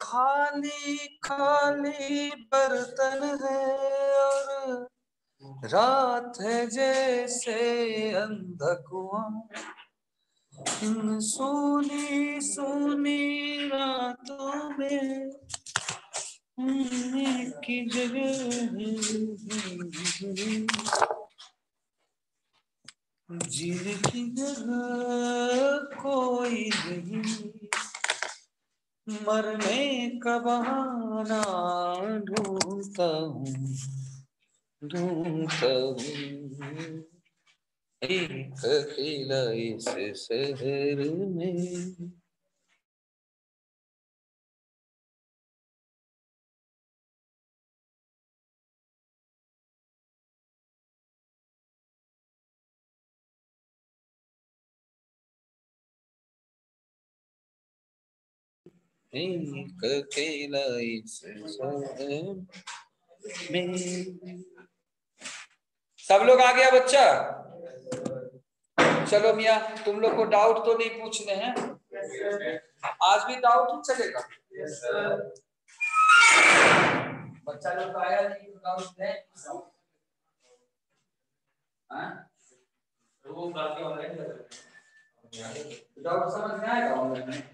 खाली खाली बर्तन है और रात है जैसे अंधकुआ इन सोनी सोनी रातों में की जगह की जगह कोई नहीं। मरने का बहाना ढूंढता हूँ ढूंढता हूँ। एक अकेला इस शहर में सब लोग आ गया बच्चा? चलो मिया, तुम लोग को डाउट तो नहीं पूछने हैं। आज भी डाउट ही चलेगा। बच्चा लोग तो आया नहीं तो डाउट है। डाउट समझ में आएगा ऑनलाइन में?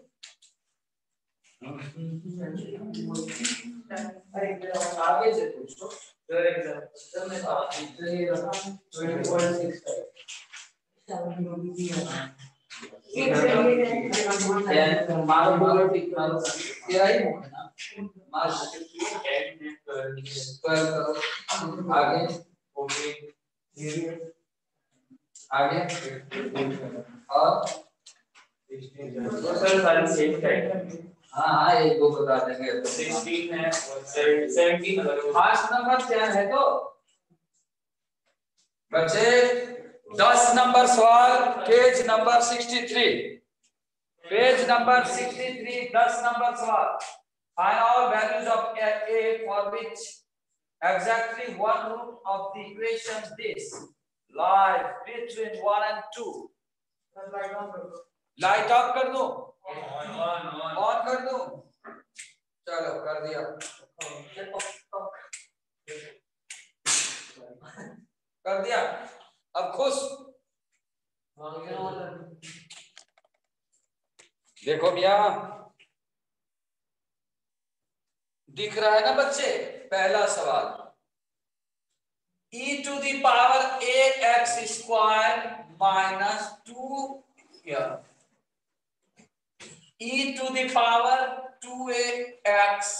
आगे से पूछो मारो बोलो ठीक मारो तेरा ही मुँह है ना मार कर करो आगे आगे और सर सारी सेम टाइप हाँ हाँ एक दो बता देंगे सिक्सटीन है सेवनटीन अगर नंबर क्या है तो? बच्चे दस नंबर सवाल page number sixty three page number sixty three दस नंबर सवाल। Find all values of a for which exactly one root of the equation this? Lies between 1 and 2 light off कर दो। ऑन कर दो। चलो, कर दिया। कर दिया। अब खुश। देखो भैया, दिख रहा है ना बच्चे? पहला सवाल। e to the power a x square minus two e to the power 2ax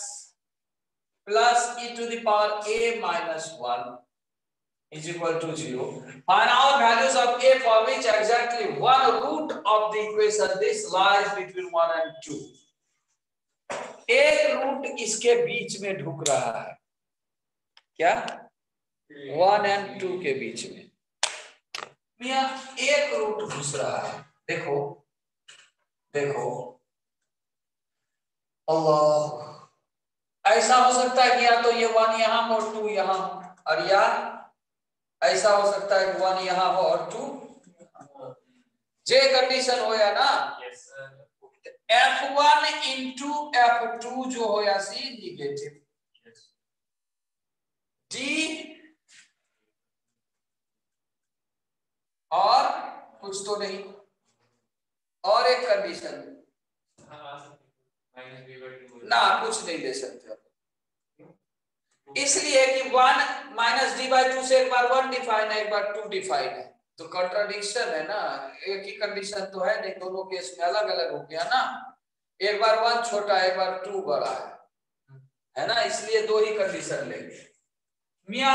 plus e to the power a minus 1 is equal to 0. Find all values of a for which exactly one root of the equation this lies between 1 and 2. एक root इसके बीच में ढुक रहा है क्या one and to के बीच में एक रूट घुस रहा है देखो देखो अल्लाह। ऐसा हो सकता है कि या तो ये वन यहाँ हो और टू यहाँ हो। और या ऐसा हो सकता है कि वन यहाँ हो और टू जे कंडीशन हो या ना f one into f two जो हो या सी निगेटिव डी और कुछ तो नहीं। और एक कंडीशन ना, कुछ नहीं दे सकते इसलिए कि one minus D by two से एक बार वन डिफाइन है, एक बार टू डिफाइन है। तो कंट्राडिक्शन है ना, एक ही कंडीशन तो है नहीं, दोनों केस में अलग अलग हो गया ना। एक बार वन छोटा एक बार टू बड़ा है। है ना? इसलिए दो ही कंडीशन लेंगे। मिया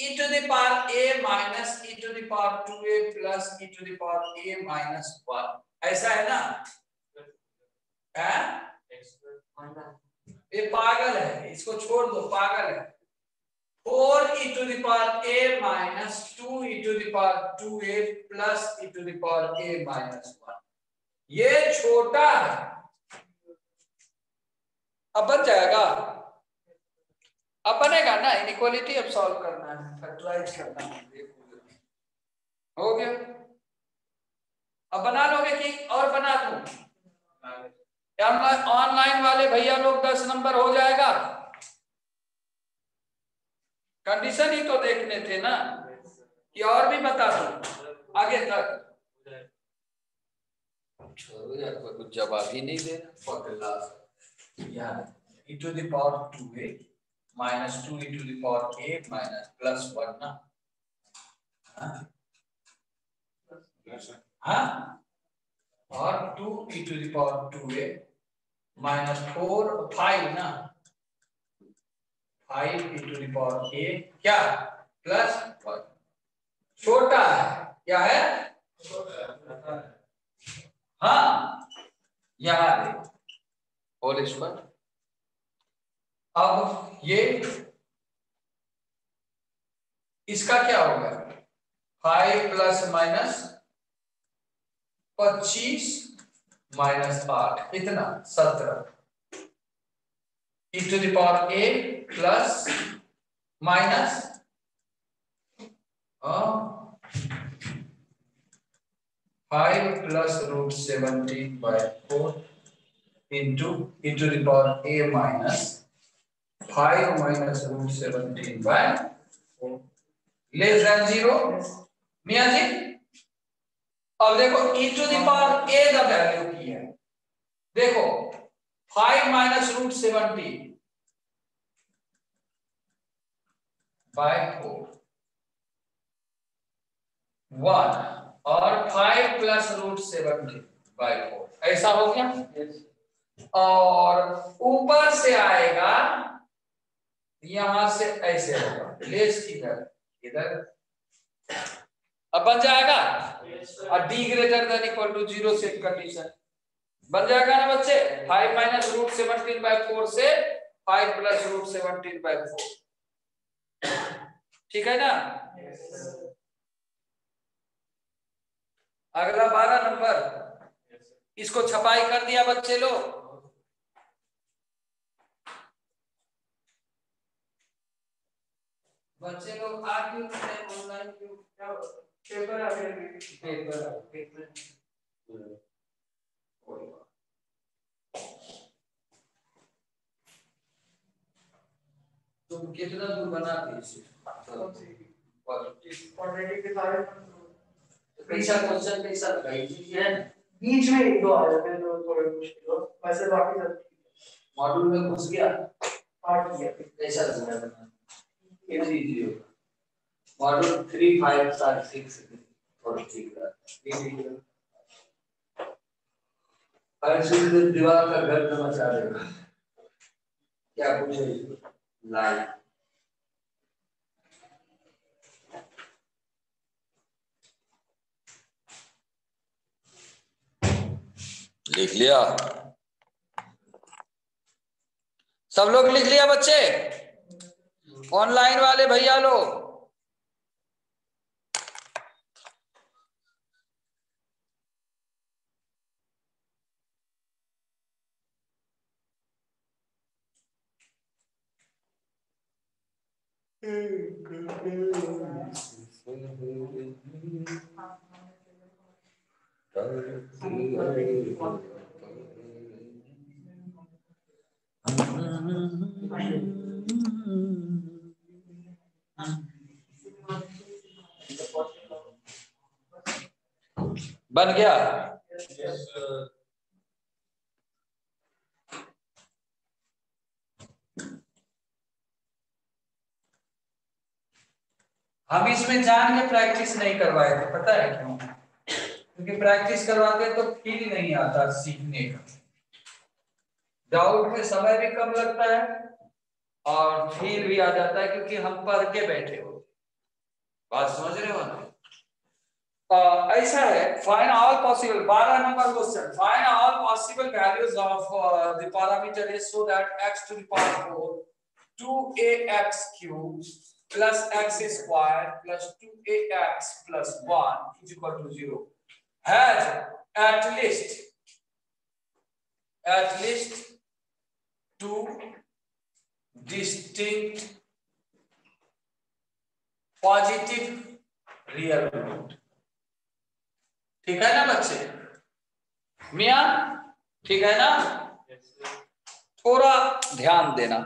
e to the power a minus e to the power 2a plus e to the power a minus 1 ऐसा है ना? है? ये पागल है, इसको छोड़ दो, पागल है। Four e to the power a minus two e to the power two a plus e to the power a minus one ये छोटा है। अब बन जाएगा। अब बनेगा ना इनइक्वालिटी अब सॉल्व करना है फैक्टराइज करना है हो गया। अब बना लोगे कि और बना दूँ? ऑनलाइन वाले भैया लोग दस नंबर हो जाएगा। कंडीशन ही तो देखने थे ना कि और भी बता दो आगे तक। छोड़ो यार कोई कुछ जवाब ही नहीं दे रहा। पगला यार e to the power 2a minus 2 e to the power a minus plus 1 ना हाँ हाँ और 2 e to the power 2a minus 4 5 ना? 5 to the power a, क्या? प्लस 1 छोटा है, क्या है? हाँ यहाँ देखो होल स्क्वायर अब ये, इसका क्या होगा? फाइव प्लस माइनस पच्चीस माइनस आठ कितना सत्रह। E to the power a plus minus five plus root seventeen by four into e to the power a minus five minus root seventeen by less than zero मिया जी अब देखो e to the power a का value की है। देखो five minus root seventeen by four one और five plus root seventeen by four ऐसा हो गया? और ऊपर से आएगा यहाँ से ऐसे होगा। लेस किधर? इधर। अब बन जाएगा? और D greater than equal to zero set condition बन जाएगा ना बच्चे? Five minus root seventeen by four से five plus root seventeen by four ठीक है ना? अगला बारह नंबर। इसको छपाई कर दिया बच्चे लोग। बच्चे लोग आ क्यों? ऑनलाइन क्यों क्या पेपर आ गए पेपर पेपर कोई तुम कितना दूर बनाते इसे? कैसा क्वेश्चन कैसा लगाई है? बीच में एक दो आ जाते हैं जो थोड़े मुश्किल हो। वैसे बाकी सब मॉड्यूल में घुस गया? पार्ट किया कैसा लग रहा है। इजी इजी होगा। मॉड्यूल थ्री फाइव सात सिक्स तो दीवार का घर क्या पूछे? लाइन लिख लिया। सब लोग लिख लिया बच्चे? ऑनलाइन वाले भैया लोग। बन गया हम इसमें जान के प्रैक्टिस नहीं करवाए थे, पता है क्यों? क्योंकि प्रैक्टिस करवाते तो फील नहीं आता सीखने का। डाउट में समय भी कम लगता है और फील भी आ जाता है क्योंकि हम पढ़ के बैठे हो। बात समझ रहे हो ना ऐसा है find all possible 12 number question find all possible values of the so that x to the power 4 2ax cube plus x square plus 2ax plus 1 is equal to 0 has at least at least two distinct positive real root ठीक है ना बच्चे मिया ठीक है ना थोड़ा ध्यान देना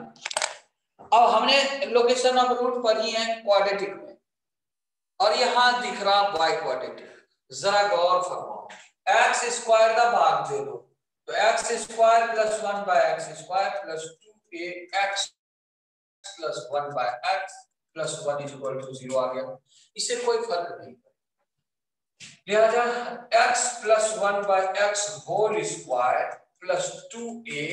अब हमने लोकेशन ऑफ़ रूट पढ़ी है क्वाड्रेटिक में। और यहाँ दिख रहा वाई क्वाड्रेटिक जरा गौर फरमाओ। एक्स स्क्वायर का भाग दे दो। तो x square plus one by x square plus two a x plus one by x plus one is equal to zero आ गया। इससे कोई फ़र्क नहीं लिहाजा x plus one by x whole square plus two a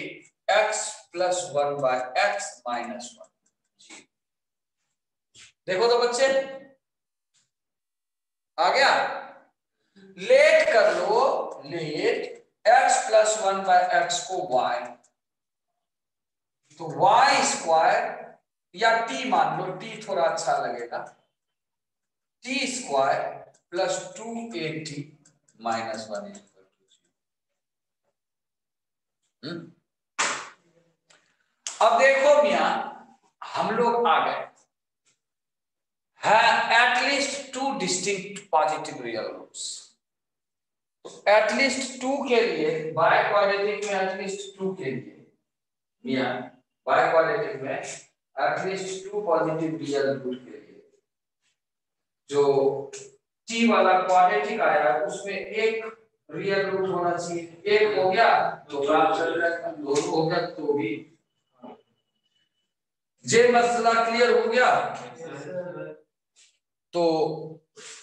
x plus one by x minus one देखो तो बच्चे। आ गया। लेट कर लो। Let. x plus one by x को y तो y स्क्वायर या t मान लो, t थोड़ा अच्छा लगेगा। t square plus two a t minus one is अब देखो मिया, हम लोग आ गए। है at least two distinct positive real roots at least two के लिए बाय क्वाड्रेटिक में एटलीस्ट टू के लिए. मिया बाय क्वाड्रेटिक में at least two positive real root के लिए. जो टी वाला क्वाड्रेटिक आया उसमें एक रियल रूट होना चाहिए. एक हो गया तो दोनों हो। गया तो भी. जे मसला क्लियर हो गया? तो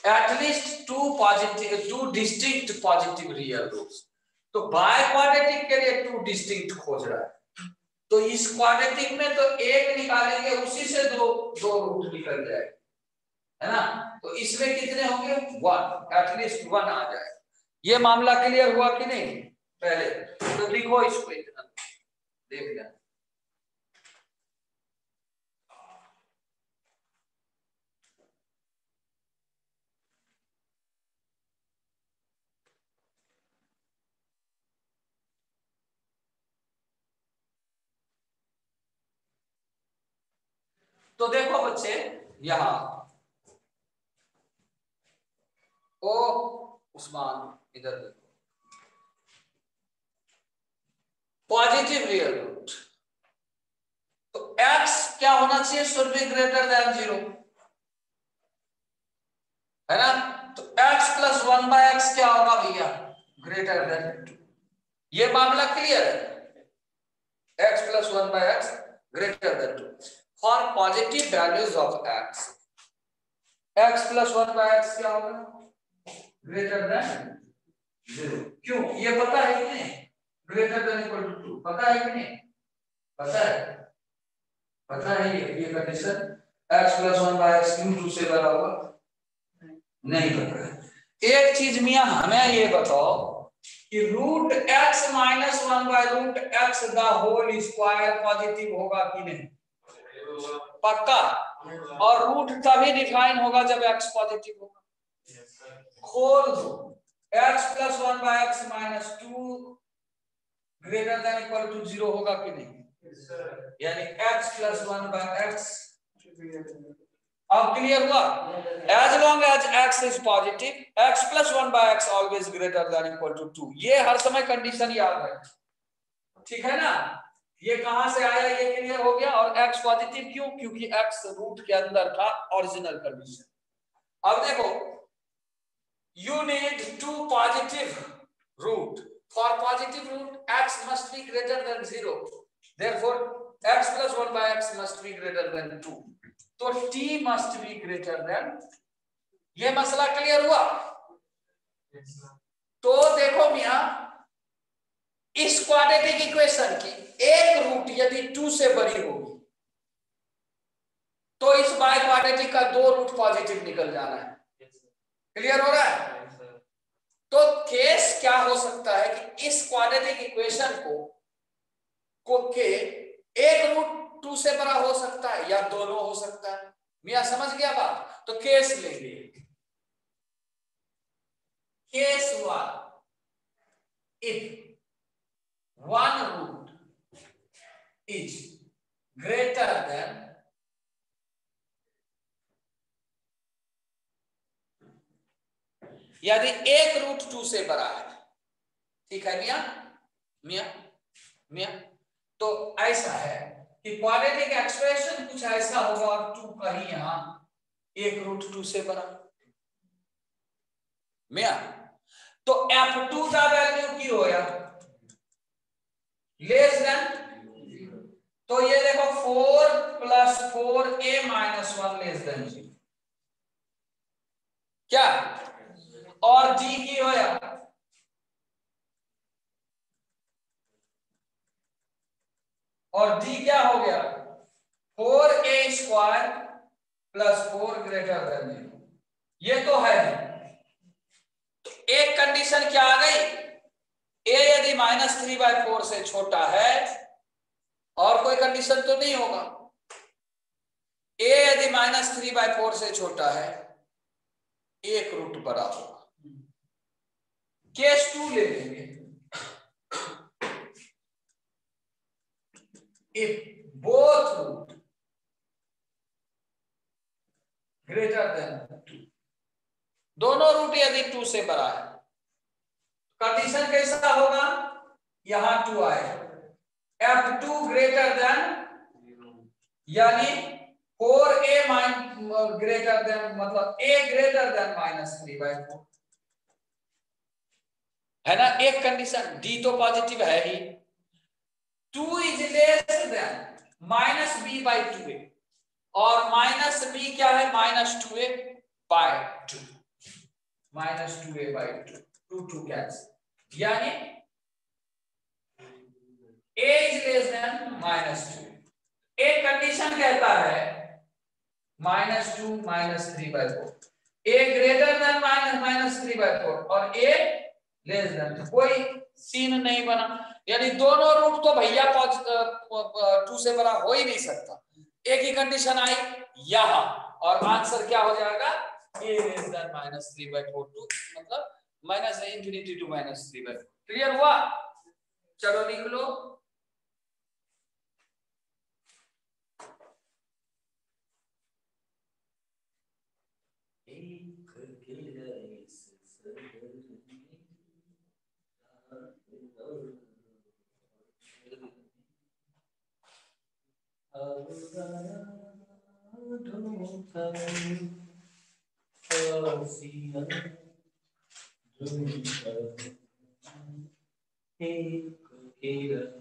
at least two positive two distinct positive real roots तो बाय क्वाड्रेटिक के लिए टू डिस्टिंक्ट खोज रहा है। तो इस क्वाड्रेटिक में तो एक निकालेंगे, उसी से दो दो रूट निकल जाएगा। है ना? तो इसमें कितने होंगे? वन एटलीस्ट वन आ जाए। ये मामला क्लियर हुआ कि नहीं? पहले। तो लिखो इसको इतना। देख लिया तो देखो बच्चे, यहाँ। ओ, उस्मान, इधर देखो। पॉजिटिव रियल रूट तो x क्या होना चाहिए? Should be greater than zero है ना? तो x plus one by x क्या होगा भैया? ग्रेटर देन टू ये मामला क्लियर है? X plus one by x greater than two for positive values of x. x plus one by x क्या होगा? ग्रेटर देन ज़ीरो क्यों? ये पता है कि नहीं? Greater than equal to two पता है कि नहीं? पता है। पता है ये ये condition x plus one by x क्यों टू से बड़ा होगा नहीं पता है। एक चीज़ मिया, हमें ये बताओ कि root x minus one by root x the whole square positive होगा कि नहीं? पक्का? और रूट तभी डिफाइन होगा जब x पॉजिटिव होगा। खोल दो। x plus one by x minus two greater than equal to zero होगा कि नहीं? यानी x plus one by x अब क्लियर हुआ? As long as x is positive x plus one by x always greater than equal to two ये हर समय condition याद रखें। ठीक है ना? ये कहाँ से आया? ये क्लियर हो गया। और एक्स पॉजिटिव क्यों? क्योंकि x रूट के अंदर था ओरिजिनल कंडीशन अब देखो you need two positive root for positive root x must be greater than zero therefore x plus one by x must be greater than two तो t must be greater than ये मसला clear हुआ? तो देखो मिया इस quadratic equation की एक root यदि टू से बड़ी होगी तो इस बाय क्वाड्रेटिक का दो रूट पॉजिटिव निकल जाना है। क्लियर हो रहा है? तो केस क्या हो सकता है कि इस क्वाड्रेटिक इक्वेशन को को के एक रूट टू से बड़ा हो सकता है या दोनों हो सकता है? मिया समझ गया बात? तो केस लेंगे। Case one if one root is greater than यदि एक रूट टू से बड़ा है। ठीक है मिया? मिया? मिया? तो ऐसा है कि क्वाड्रेटिक एक्सप्रेशन कुछ ऐसा होगा और टू कहीं यहाँ एक रूट टू से बड़ा। मिया? तो एफ़ टू का वैल्यू की होया लेस देन तो ये देखो four plus four a minus one less than zero क्या? और डी की होया और डी क्या हो गया? Four a square plus four greater than zero ये तो है तो एक कंडीशन क्या आ गई? ए यदि माइनस थ्री बाय फोर से छोटा है, और कोई कंडीशन तो नहीं होगा। ए यदि माइनस थ्री बाय फोर से छोटा है, एक रूट बड़ा होगा। केस टू ले लेंगे। If both root greater than two दोनों रूट यदि टू से बड़ा है कंडीशन कैसा होगा? यहाँ टू आए। एफ़ टू ग्रेटर देन यानी four a minus greater than मतलब a greater than minus three by four है ना? एक कंडीशन डी तो पॉजिटिव है ही। Two is less than minus b by two a और माइनस बी क्या है? Minus two a by two minus two a by two two two cancel यानी a is less than minus two एक condition कहता है minus two minus three by four a greater than minus minus three by four और a less than कोई scene नहीं बना। यानी दोनों रूट तो भैया टू से बड़ा हो ही नहीं सकता। एक ही कंडीशन आई यहाँ। और आंसर क्या हो जाएगा? A less than minus three by four to मतलब minus infinity to minus three by clear हुआ? चलो लिख लो। Thank you.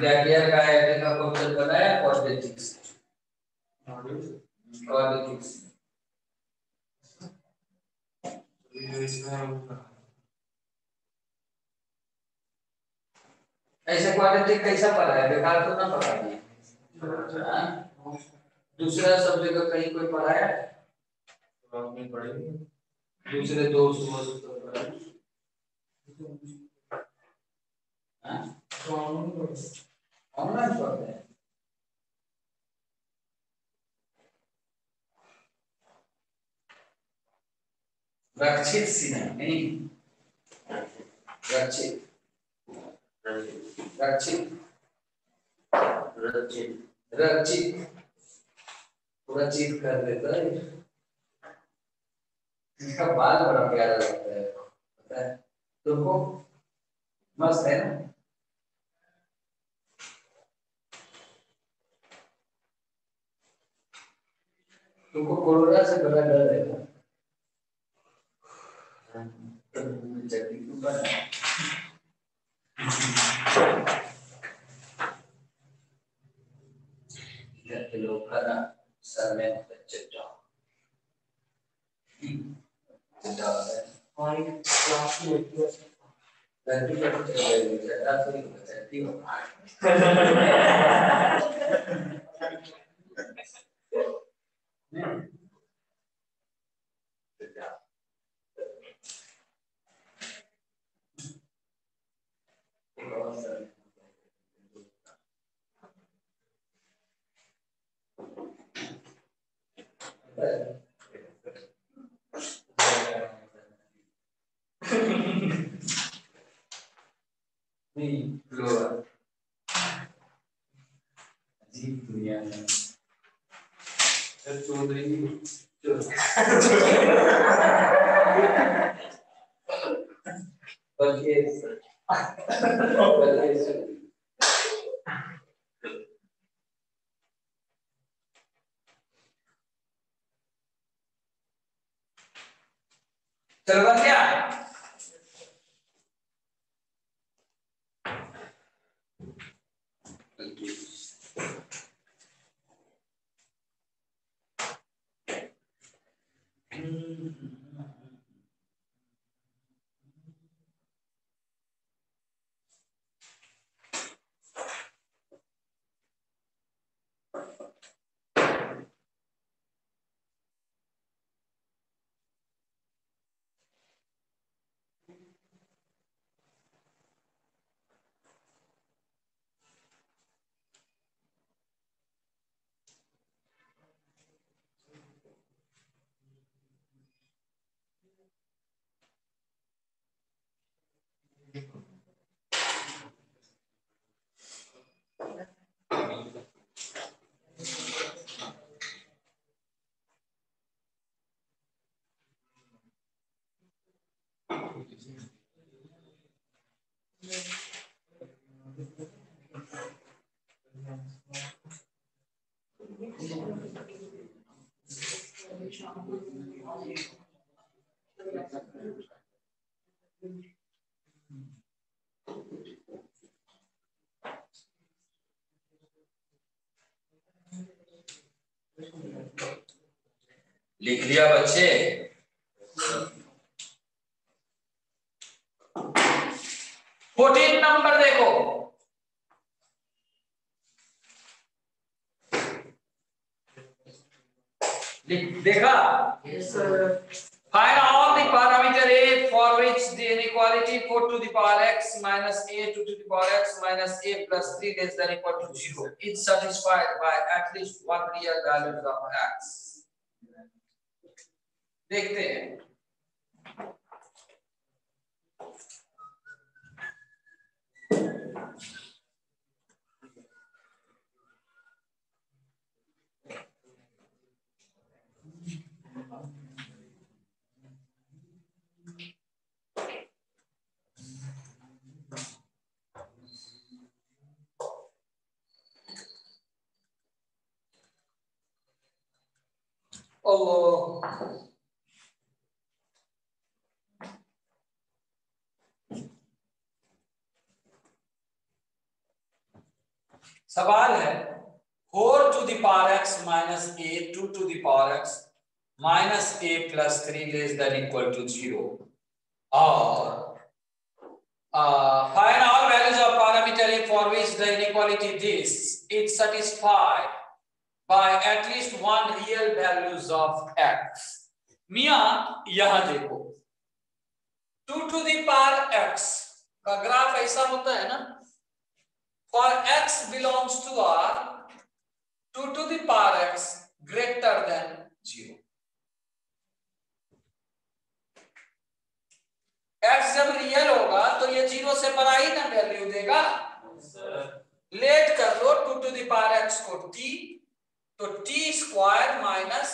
ब्रैकेट का एडिंग का क्वेश्चन बनाया क्वाड्रेटिक्स क्वाड्रेटिक्स ऐसे क्वाड्रेटिक कैसा पढ़ा है? बेकार तो ना पढ़ा हाँ? दूसरा सब्जेक्ट का कहीं कोई पढ़ा है? दूसरे दोस्त वोस्त? ऑनलाइन पढ़ते हैं। रक्षित सिन्हा नहीं। रक्षित। रक्षित। रक्षित। रचित कर देता है। इसका बाल बड़ा प्यारा लगता है। पता है? तुमको मस्त है ना? Tunggu corona segera datang. Menjadi kubah. Tidak perlu karena saling berjeda. Jeda nanti क्यों बना Lokana Sarmen keluar. Aziz dunia. Chudri. Bagus. Bagus. चल बन लिख लिया बच्चे फोर्टीन नंबर देखो देखा A for which the inequality 4 to the power x minus a 2 to the power x minus a plus 3 less than equal to 0 is satisfied by at least one real value of x. देखते हैं Allah सवाल है, four to the power x minus a two to the power x minus a plus three less than equal to zero और find all values of parameter for which the inequality this it satisfy by at least one real values of x मिया, यहाँ देखो। Two to the power x का graph ऐसा होता है ना for x belongs to R, 2 to the power x greater than 0. x जब real होगा तो ये ज़ीरो से बड़ा ही ना वैल्यू देगा लेट कर लो 2 टू the power x को t तो t square minus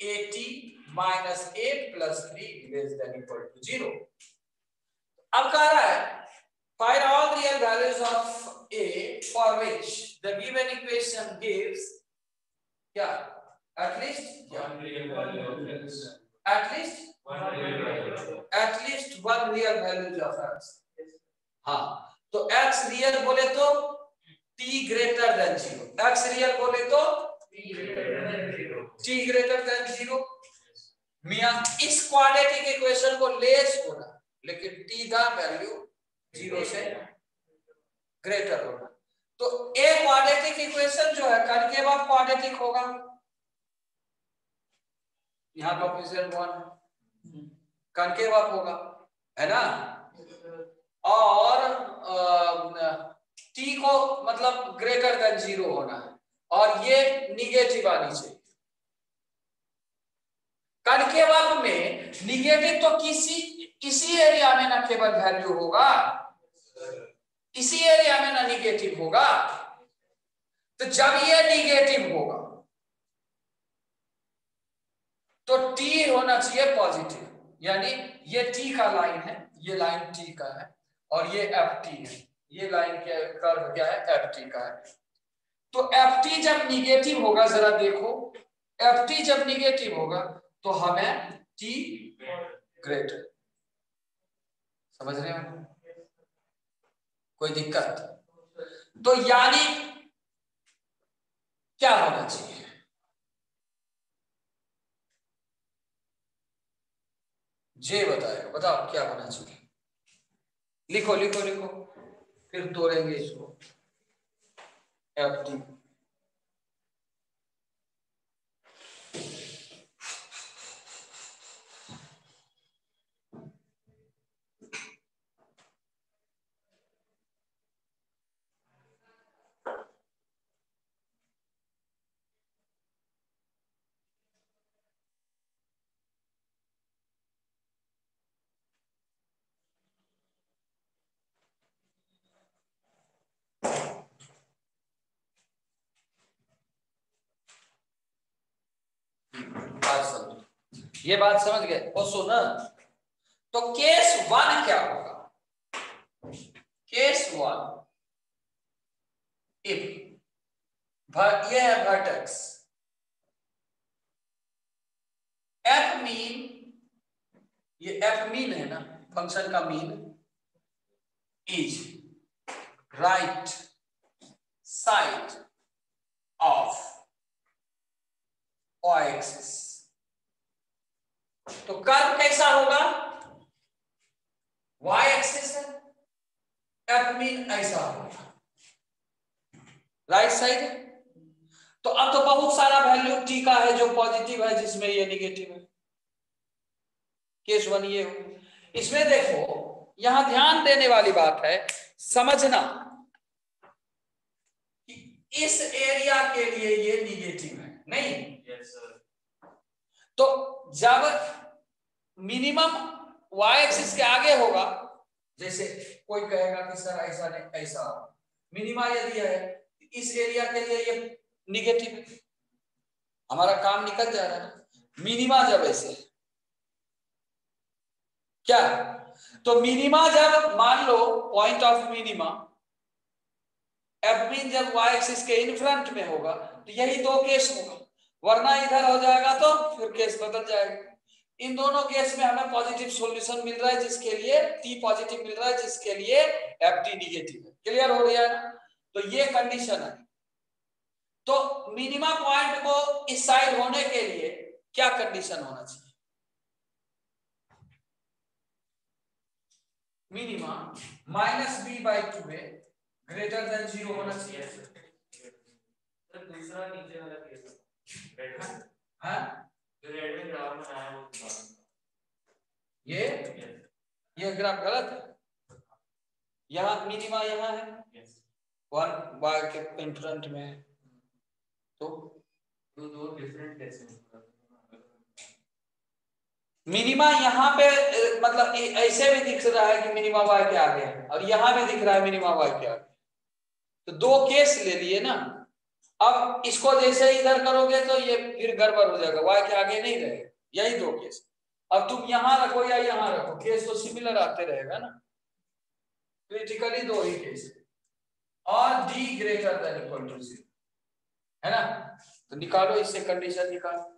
a t minus a plus three less than equal to zero अब कह रहा है Find all real values of A for which the given equation gives yeah, at least yeah. one real value of X. At least one real value. At least one real value of X. हाँ to x real bole to t greater than 0 x real bole to t greater than 0 t greater than 0 मिया इस quadratic equation को less होना लेकिन t the value zero से greater होना तो a quadratic equation जो है कनकेव ऑफ़ क्वाड्रेटिक होगा। यहाँ कोफिशिएंट वन कनकेव होगा, है ना? और टी को मतलब ग्रेटर देन ज़ीरो होना है। और ये निगेटिव आनी चाहिए। कनकेव में निगेटिव तो किसी किसी एरिया में ना केवल वैल्यू होगा। इसी एरिया में ना निगेटिव होगा तो जब ये निगेटिव होगा तो टी होना चाहिए पॉजिटिव यानी ये टी का लाइन है, ये लाइन टी का है, और ये एफ़ टी है। ये लाइन क्या कर्व क्या है? एफ़ टी का है। तो एफ़ टी जब निगेटिव होगा, जरा देखो एफ़ टी जब निगेटिव होगा तो हमें टी ग्रेटर समझ रहे हो? कोई दिक्कत? तो यानी क्या होना चाहिए? जे बताएगा, बताओ क्या होना चाहिए? लिखो लिखो लिखो, फिर तोड़ेंगे इसको। एफ़ टी बात समझ ये बात समझ गए? और सुना। तो केस वन क्या होगा? केस वन इफ़ ये है वर्टेक्स एफ़ मीन ये एफ़ मीन है ना? फ़ंक्शन का mean is right side of y axis तो कर्व कैसा होगा? Y एक्सिस है एफ़ मीन ऐसा होगा। राइट साइड तो अब तो बहुत सारा वैल्यू टी का है जो पॉजिटिव है, जिसमें ये निगेटिव है। केस वन ये हो। इसमें देखो, यहाँ ध्यान देने वाली बात है, समझना कि इस एरिया के लिए ये निगेटिव है। नहीं? तो जब मिनिमम वाई एक्सिस के आगे होगा, जैसे कोई कहेगा कि सर ऐसा नहीं, ऐसा मिनिमा यदि है, इस एरिया के लिए ये निगेटिव है। हमारा काम निकल जा रहा है मिनिमा जब ऐसे क्या? तो मिनिमा जब मान लो point of minima f mean जब वाई एक्सिस के इन फ्रंट में होगा तो यही दो केस होगा। वरना इधर हो जाएगा तो फिर केस बदल जाएगा। इन दोनों केस में हमें पॉजिटिव सॉल्यूशन मिल रहा है जिसके लिए टी पॉजिटिव मिल रहा है, जिसके लिए एफ़ टी निगेटिव है। क्लियर हो है तो ये कंडीशन है। तो मिनिमा पॉइंट को इस साइड होने के लिए क्या कंडीशन होना चाहिए? Minima minus b by two है ग्रेटर देन ज़ीरो होना चाहिए। दूसरा नीचे वाला केस ये? ये ग्राफ गलत है। यहाँ मिनिमा यहाँ है। वन बाय के इन फ्रंट में है। तो? तो दो डिफरेंट मिनिमा यहाँ पे मतलब ऐसे भी दिख रहा है कि मिनिमा वाई के आगे है। और यहाँ भी दिख रहा है मिनिमा वाई के आगे तो दो केस ले लिए ना। अब इसको जैसे इधर करोगे तो ये फिर गड़बड़ हो जाएगा। वाई के आगे नहीं रहेगा। यही दो केस अब तुम यहाँ रखो या यहाँ रखो केस तो सिमिलर आते रहेगा ना। क्रिटिकली दो ही केस और D greater than equal to zero है ना? तो निकालो, इससे कंडीशन निकालो।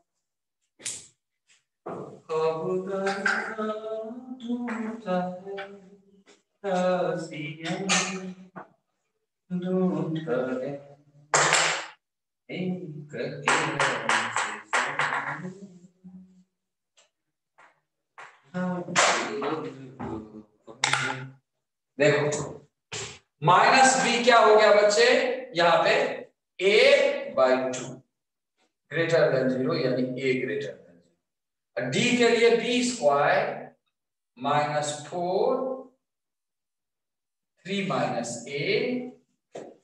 देखो, माइनस बी क्या हो गया बच्चे? यहाँ पे a by two greater than zero यानी a greater than zero D के लिए b square minus four three minus a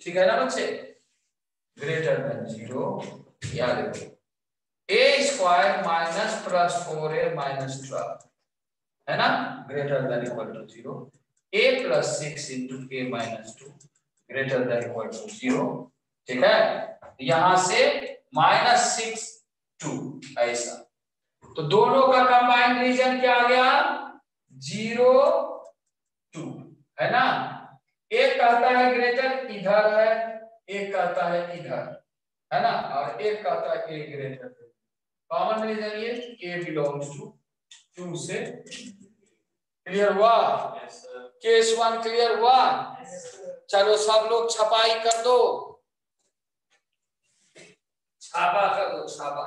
ठीक है ना बच्चे? ग्रेटर देन ज़ीरो याद रखो a square minus plus four a minus twelve है ना? Greater than equal to zero a plus six into के minus two greater than equal to zero ठीक है? यहाँ से माइनस सिक्स टू ऐसा। तो दोनों का कंबाइंड रीजन क्या आ गया? ज़ीरो टू है ना? एक कहता है ग्रेटर इधर है एक कहता है इधर है ना? और एक कहता है ए ग्रेटर कॉमन रीजन ये ए बिलोंग्स टू टू से क्लियर हुआ? केस वन क्लियर हुआ? चलो सब लोग छपाई कर दो। छापा कर दो छापा।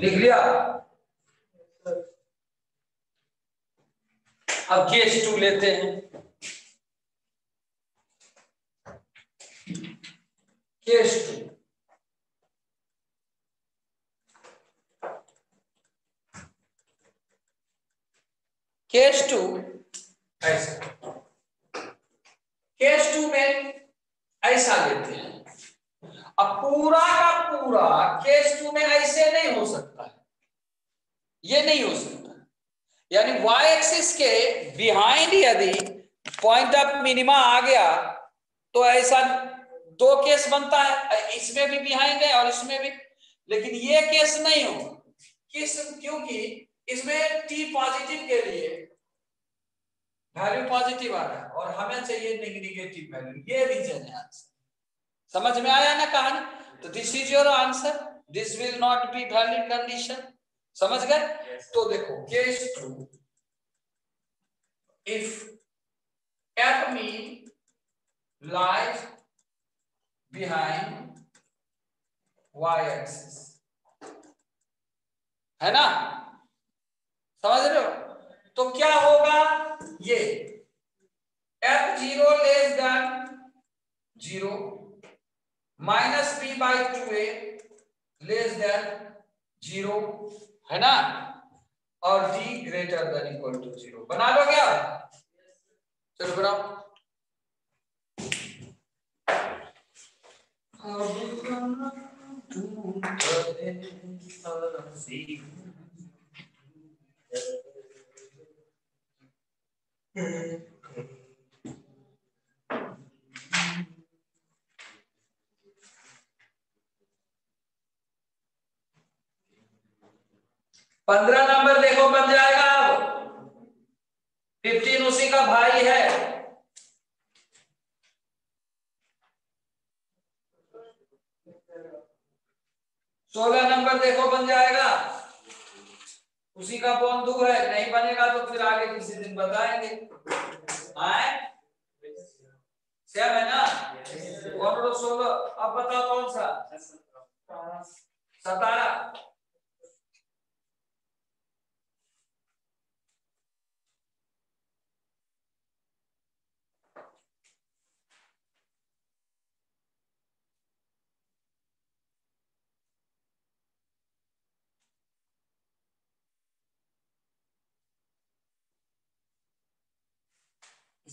लिख लिया। अब केस टू लेते हैं। Case two. केस टू ऐसा केस टू में ऐसा लेते हैं अब पूरा का पूरा केस टू में ऐसे नहीं हो सकता है ये नहीं हो सकता यानी y एक्सिस के बिहाइंड यदि पॉइंट ऑफ़ मिनिमा आ गया तो ऐसा दो केस बनता है इसमें भी बिहाइंड है और इसमें भी लेकिन ये केस नहीं होगा किस क्योंकि इसमें टी पॉजिटिव के लिए वैल्यू पॉजिटिव आ रहा है और हमें चाहिए नेगेटिव वैल्यू ये रीजन है आंसर समझ में आया ना कहानी तो this is your answer this will not be valid condition समझ गए? Yes, तो देखो case two if F me lies behind Y axis है ना? समझ रहे हो? तो क्या होगा? ये। F zero less than zero minus B by two A less than zero है ना? और D greater than equal to zero बना लो क्या? चलो बनाओ। Mm-hmm. 15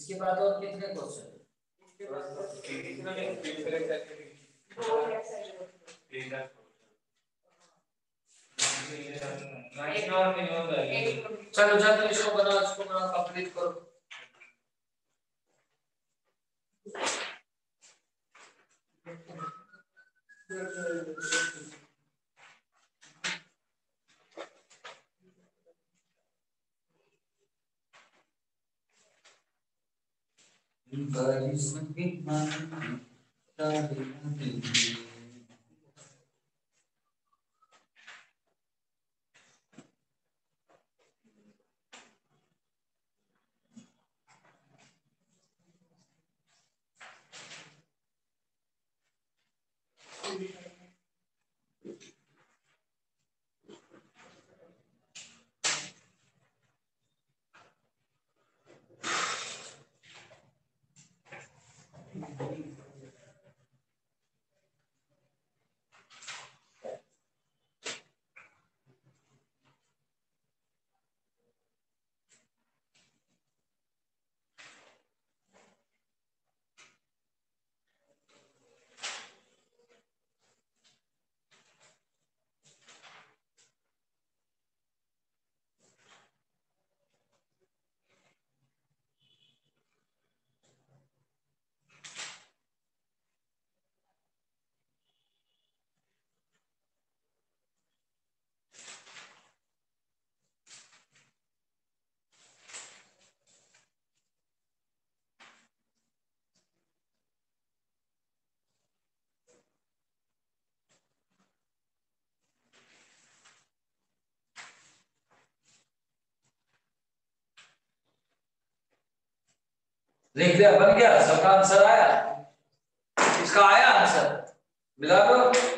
इसके बाद और कितने क्वेश्चन चलो जल्दी इसको बनाओ इसको बनाओ कंप्लीट करो। बारिश के मान का लिख दिया बन गया सबका आंसर आया। इसका आया आंसर मिला दो।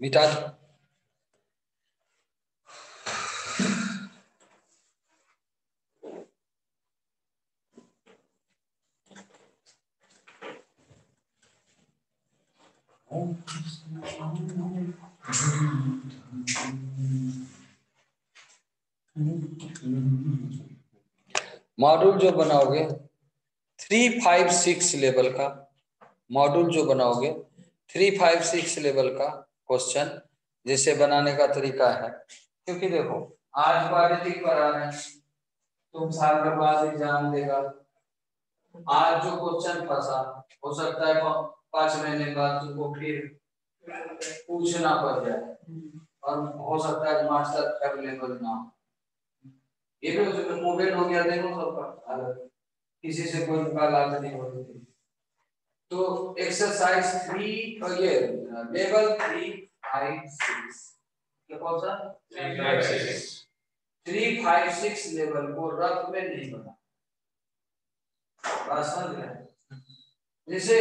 मिटा दो मॉड्यूल जो बनाओगे थ्री फाइव सिक्स लेवल का मॉड्यूल जो बनाओगे थ्री फाइव सिक्स लेवल का क्वेश्चन, जिसे बनाने का तरीका है। क्योंकि देखो, आज क्वालिटी पर आ रहे हैं, तुम साल के बाद एग्ज़ाम देगा। आज जो क्वेश्चन फंसा, हो सकता है पाँच महीने बाद तुमको फिर पूछना पड़ जाए। और हो सकता है मास्टर अवेलेबल ना ये भी कोविड हो गया, देखो सबका किसी से कोई मुकाबला नहीं होती। तो एक्सरसाइज थ्री और ये लेवल थ्री फाइव सिक्स क्या कौन सा? थ्री फाइव सिक्स लेवल को रफ में नहीं बना। बात समझ रहे जैसे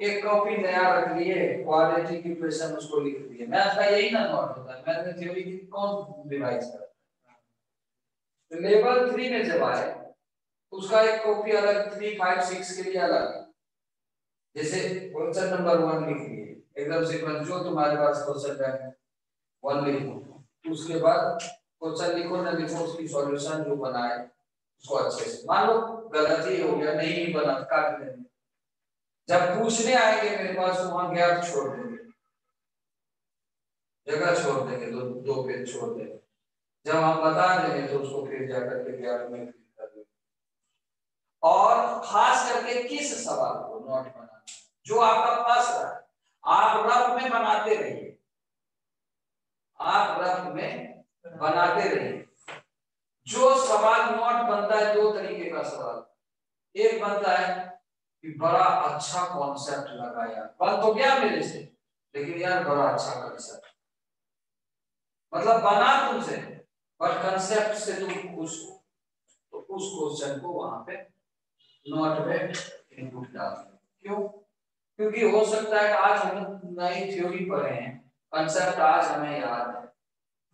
एक कॉपी नया रख लिए क्वालिटी की क्वेश्चन उसको लिख दिए। मैथ का यही ना नोट होता है। मैथ में थ्योरी की कौन रिवाइज करता है? तो लेवल थ्री में जब आए उसका एक कॉपी अलग थ्री फाइव सिक्स के लिए अलग। जैसे क्वेश्चन नंबर वन लिख लिए। एकदम सीक्वेंस जो तुम्हारे पास क्वेश्चन है वन लिखो। उसके बाद क्वेश्चन लिखो ना लिखो उसकी सॉल्यूशन जो बनाए उसको अच्छे से। मान लो गलती हो गया, नहीं बना, काट देंगे। जब पूछने आएँगे, मेरे पास तो वहाँ गैप छोड़ देंगे। जगह छोड़ देंगे, दो दो पेज छोड़ देंगे। जब हम बता देंगे तो उसको फिर जाकर के गैप में और खास करके किस सवाल को नोट बनाना, जो आपका पास रहा। आप रफ में बनाते रहिए। आप रफ में बनाते रहिए। जो सवाल नोट बनता है, दो तरीके का सवाल। एक बनता है कि बड़ा अच्छा कॉन्सेप्ट लगा यार। बन तो क्या मेरे से, लेकिन यार बड़ा अच्छा कॉन्सेप्ट मतलब बना तुमसे बट कंसेप्ट से तुम खुश हो तो उस क्वेश्चन को वहाँ पे नोट में इनपुट डाल क्यों? क्योंकि हो सकता है आज हम नई थ्योरी पढ़े हैं कंसेप्ट आज हमें याद है।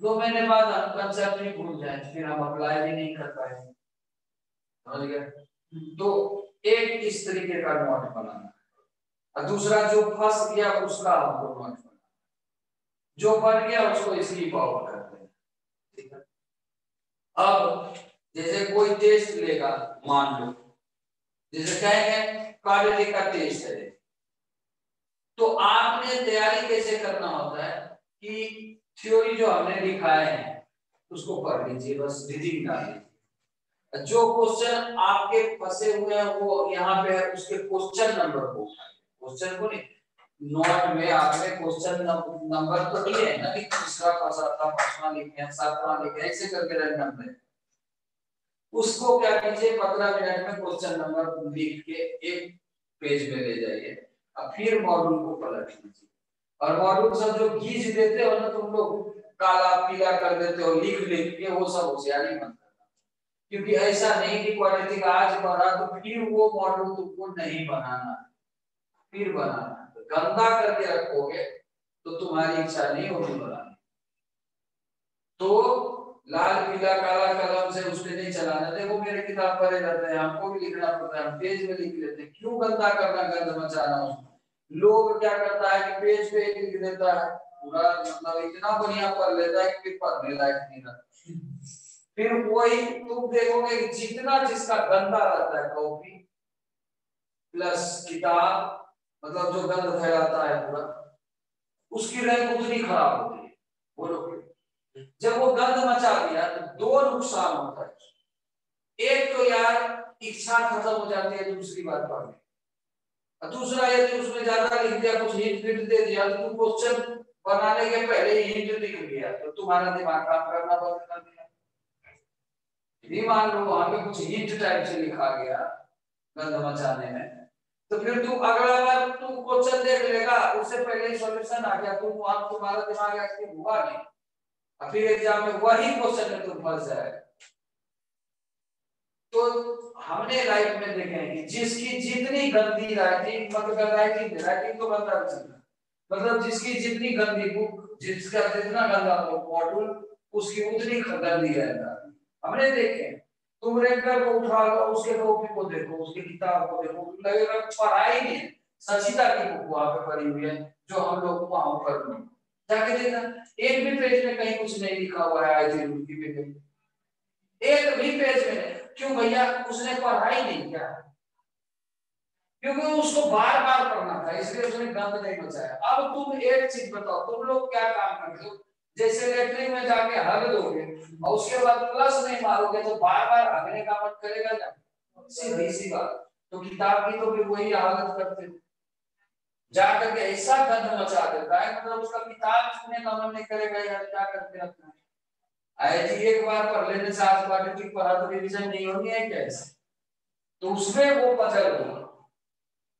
दो महीने बाद हम कंसेप्ट ही भूल जाए, फिर हम अप्लाई भी नहीं कर पाए। तो एक इस तरीके का नोट बनाना। और दूसरा, जो फंस गया उसका हमको नोट बनाना। जो बन गया उसको स्लीप आउट करते हैं? अब जैसे कोई टेस्ट लेगा, मान लो। जैसे कहेंगे क्वालिटी का टेस्ट है। तो आपने तैयारी कैसे करना होता है कि थ्योरी जो हमने लिखाए हैं, उसको पढ़ लीजिए, बस रीडिंग डाल लीजिए। जो क्वेश्चन आपके फंसे हुए हैं, वो यहाँ पे है, उसके क्वेश्चन नंबर को क्वेश्चन को नहीं नोट में आपने क्वेश्चन नंबर तो दिए है ना, कि तीसरा फंसा था पांचवा लिखे हैं, सातवां लिखे ऐसे करके रैंडम में। उसको क्या कीजिए, पंद्रह मिनट में क्वेश्चन नंबर लिख के एक पेज में ले जाइए। अब फिर मॉड्यूल को पलट लीजिए और मॉड्यूल सब जो घींच देते हो ना तुम लोग, काला, पीला कर देते हो, लिख लिख के वो सब होशियारी मत क्योंकि ऐसा नहीं कि क्वालिटी का आज बना तो फिर वो मॉडल तुमको नहीं बनाना। फिर बनाना। तो गंदा करके रखोगे तो तुम्हारी इच्छा नहीं होगी बनाने। तो लाल, पीला, काला कलम से उसने नहीं चलाना। देखो, मेरे किताब पढ़े रहते हैं हमको भी लिखना पड़ता है पेज में लिख लेते हैं। क्यों गंदा करना, गंद मचाना उसमें लोग क्या करता है कि पेज पे लिख देता है, पूरा मतलब इतना बढ़िया पढ़ लेता है कि पढ़ने लायक नहीं रहता। फिर वही तुम देखोगे कि जितना जिसका गंदा रहता है कॉपी, प्लस किताब मतलब जो गंद फैलाता है पूरा, उसकी रैंक उतनी खराब होती है। जब वो गंद मचा दिया तो दो नुकसान होता है। एक तो यार, इच्छा खत्म हो जाती है, दूसरी बात पढ़ने दूसरा, यदि उसमें ज़्यादा लिख दिया, कुछ हिंट फिट दे दिया तो तुम क्वेश्चन बनाने के पहले ही हिंट लिख दिया तो तुम्हारा दिमाग काम करना बंद कर दिया। यदि मान लो, वहाँ पे कुछ हिंट टाइप से लिखा गया, गंध मचाने में। तो फिर तू अगला बार तू क्वेश्चन देख लेगा, उससे पहले सॉल्यूशन आ गया, तुम वहाँ, तुम्हारा दिमाग एक्टिव हुआ नहीं। फिर एग्ज़ाम में वही क्वेश्चन में तुम फंस जाए। तो हमने लाइफ में देखे हैं कि जिसकी जितनी गंदी राइटिंग मतलब राइटिंग राइटिंग तो बंदा मतलब जिसकी जितनी गंदी बुक जिसका जितना गंदा मॉड्यूल उसकी उतनी गंदी रहेगा हमने देखे, तुम रेगुलर को उठा लो, उसके कॉपी को देखो, उसकी किताब को देखो लगेगा पढ़ाई नहीं सचिता की बुक वहाँ पे पढ़ी हुई है, जो हम लोग वहाँ पर में जाके देखना। एक भी पेज में कहीं कुछ नहीं लिखा हुआ है आई थी पे। एक भी पेज में क्यों भैया? उसने पढ़ाई नहीं किया? क्योंकि उसको बार बार पढ़ना था, इसलिए उसने गंद नहीं बचाया अब तुम एक चीज़ बताओ, तुम लोग क्या काम करते हो? जैसे लेटरिन में जाके हग दोगे और उसके बाद प्लस नहीं मारोगे तो बार बार हगने का मन करेगा ना सीधी सी बात। तो किताब की तो फिर वही हालत करते जाकर के ऐसा गंद मचा देता है मतलब उसका किताब छूने का मन नहीं करेगा यार क्या करते अपना। आई थी एक बार पढ़ लेने से आज ठीक पढ़ा तो रिवीजन नहीं होनी है कैसे? तो उसमें वो पजल होगा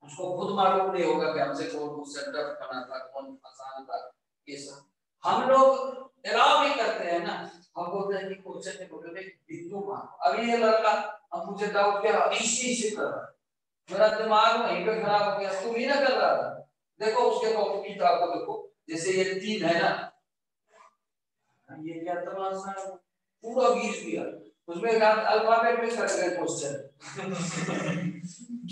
उसको खुद मालूम नहीं होगा कि हमसे कौन क्वेश्चन टफ करना था, कौन आसान था, ये सब। हम लोग एलाव भी करते हैं ना। हम बोलते हैं कि क्वेश्चन में बोले बिंदु मार अभी ये लड़का हम मुझे डाउट किया इसी इसी कर रहा मेरा दिमाग वहीं पे खराब हो गया तुम ही ना कर रहा था। देखो उसके कॉपी किताब को देखो, जैसे ये तीन है ना, ये क्या तमाशा पूरा बीस दिया। उसमें एक अल्फ़ाबेट में कर गए क्वेश्चन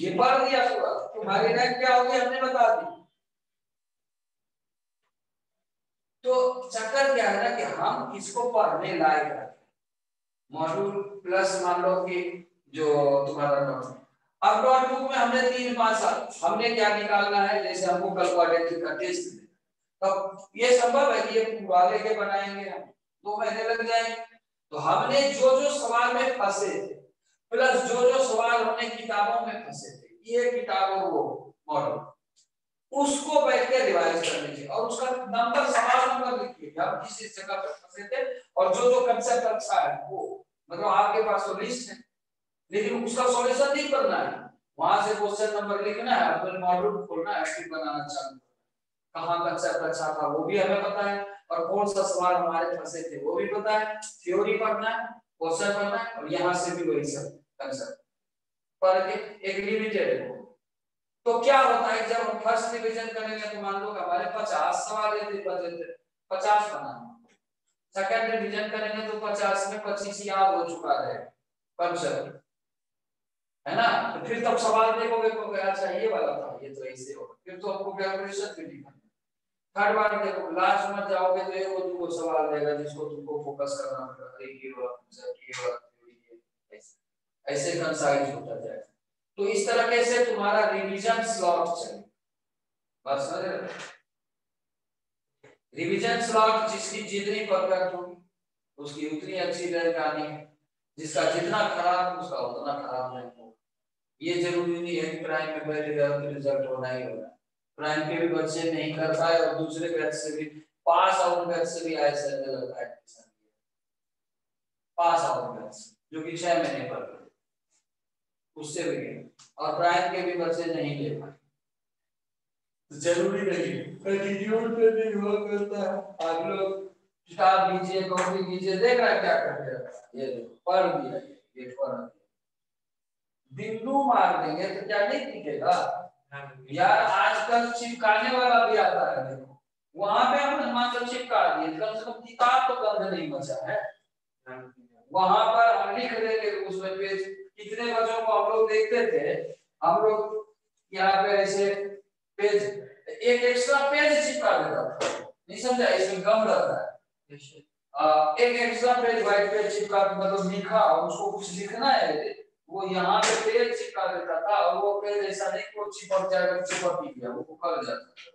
ये पढ़ दिया पूरा। तुम्हारी रैंक क्या होगी हमने बता दी। तो चक्कर क्या है ना कि हम इसको पढ़ने लायक रखें मॉड्यूल प्लस मान लो कि जो तुम्हारा अब नोटबुक में हमने तीन पाँच साल, हमने क्या निकालना है? जैसे हमको कल क्वाड्रेटिक तब ये संभव है कि ये पूरा लेके बनाएँगे हम। दो महीने लग जाएँगे। तो हमने जो जो सवाल में फंसे थे प्लस जो जो सवाल हमने किताबों में फंसे थे, ये किताब और वो मॉडल उसको बैठ के रिवाइज कर लीजिए। और उसका नंबर सवाल नंबर लिखिए। आप किस जगह पर फंसे थे और जो जो कंसेप्ट अच्छा है, वो। मतलब आपके पास तो लिस्ट है। लेकिन उसका सॉल्यूशन नहीं करना है। वहाँ से क्वेश्चन नंबर लिखना है, अपने मॉडल खोलना है फिर बनाना चालू कहाँ कंसेप्ट अच्छा था, वो भी हमें पता है। और कौन सा सवाल हमारे फंसे थे, वो भी पता है। थ्योरी पढ़ना है क्वेश्चन पढ़ना है, और यहाँ से भी वही सब कंसेप्ट पर एक लिमिटेड हो तो क्या होता है, जब हम फ़र्स्ट रिवीजन करेंगे तो मान लो हमारे पचास सवाल यदि बचे पचास बनाना सेकंड रिवीजन करेंगे तो पचास में पच्चीस याद हो चुका है। कंसेप्ट है ना? तो फिर तब सवाल देखोगे तो अच्छा ये वाला था, ये तो ऐसे होगा। फिर तो हमको कैलकुलेशन भी लिखना थर्ड बार देखो लास्ट में जाओगे तो एक तुमको सवाल देगा, जिसको तुमको फोकस करना पड़ेगा ये वाला कंसेप्ट ये वाला ऐसे। ऐसे कंसाइज होता जाएगा। तो इस तरह से तुम्हारा रिवीजन स्लॉट चले बस समझ रिवीजन स्लॉट जिसकी जितनी परफेक्ट होगी, उसकी उतनी अच्छी रैंक आनी है। जिसका जितना खराब, उसका उतना खराब रैंक ये ज़रूरी नहीं है कि प्राइम में पहले तो रिज़ल्ट होना ही होगा प्राइम के भी बच्चे नहीं कर पाए और दूसरे बैच से भी पास आउट बैच से भी आए sir admission pass out batch जो कि छह महीने पर। उससे भी गए और प्राइम के भी बच्चे नहीं ले पाए। ज़रूरी नहीं एटीट्यूड पे भी हुआ करता है। आप लोग किताब लीजिए कॉपी लीजिए देख रहा है क्या करते हैं ये देखो पढ़ दिया। ये पढ़ बिंदु मार देंगे तो क्या नहीं दिखेगा यार आजकल चिपकाने वाला भी आता है देखो। वहाँ पे हम हनुमान जब चिपका दिए कम से कम किताब तो गंध नहीं बचा है। वहाँ पर हम लिख देंगे उसमें पेज कितने बच्चों को हम लोग देखते थे हम लोग यहाँ पे ऐसे पेज एक एक्स्ट्रा पेज चिपका देता था। नहीं समझा? इसमें कम रहता है। आ, एक एक्स्ट्रा पेज व्हाइट पेज चिपका मतलब लिखा उसको कुछ लिखना है? वो यहाँ पे पेज चिपका देता था और वो पेज ऐसा नहीं वो चिपक जाएगा चिपक ही गया वो उखड़ जाता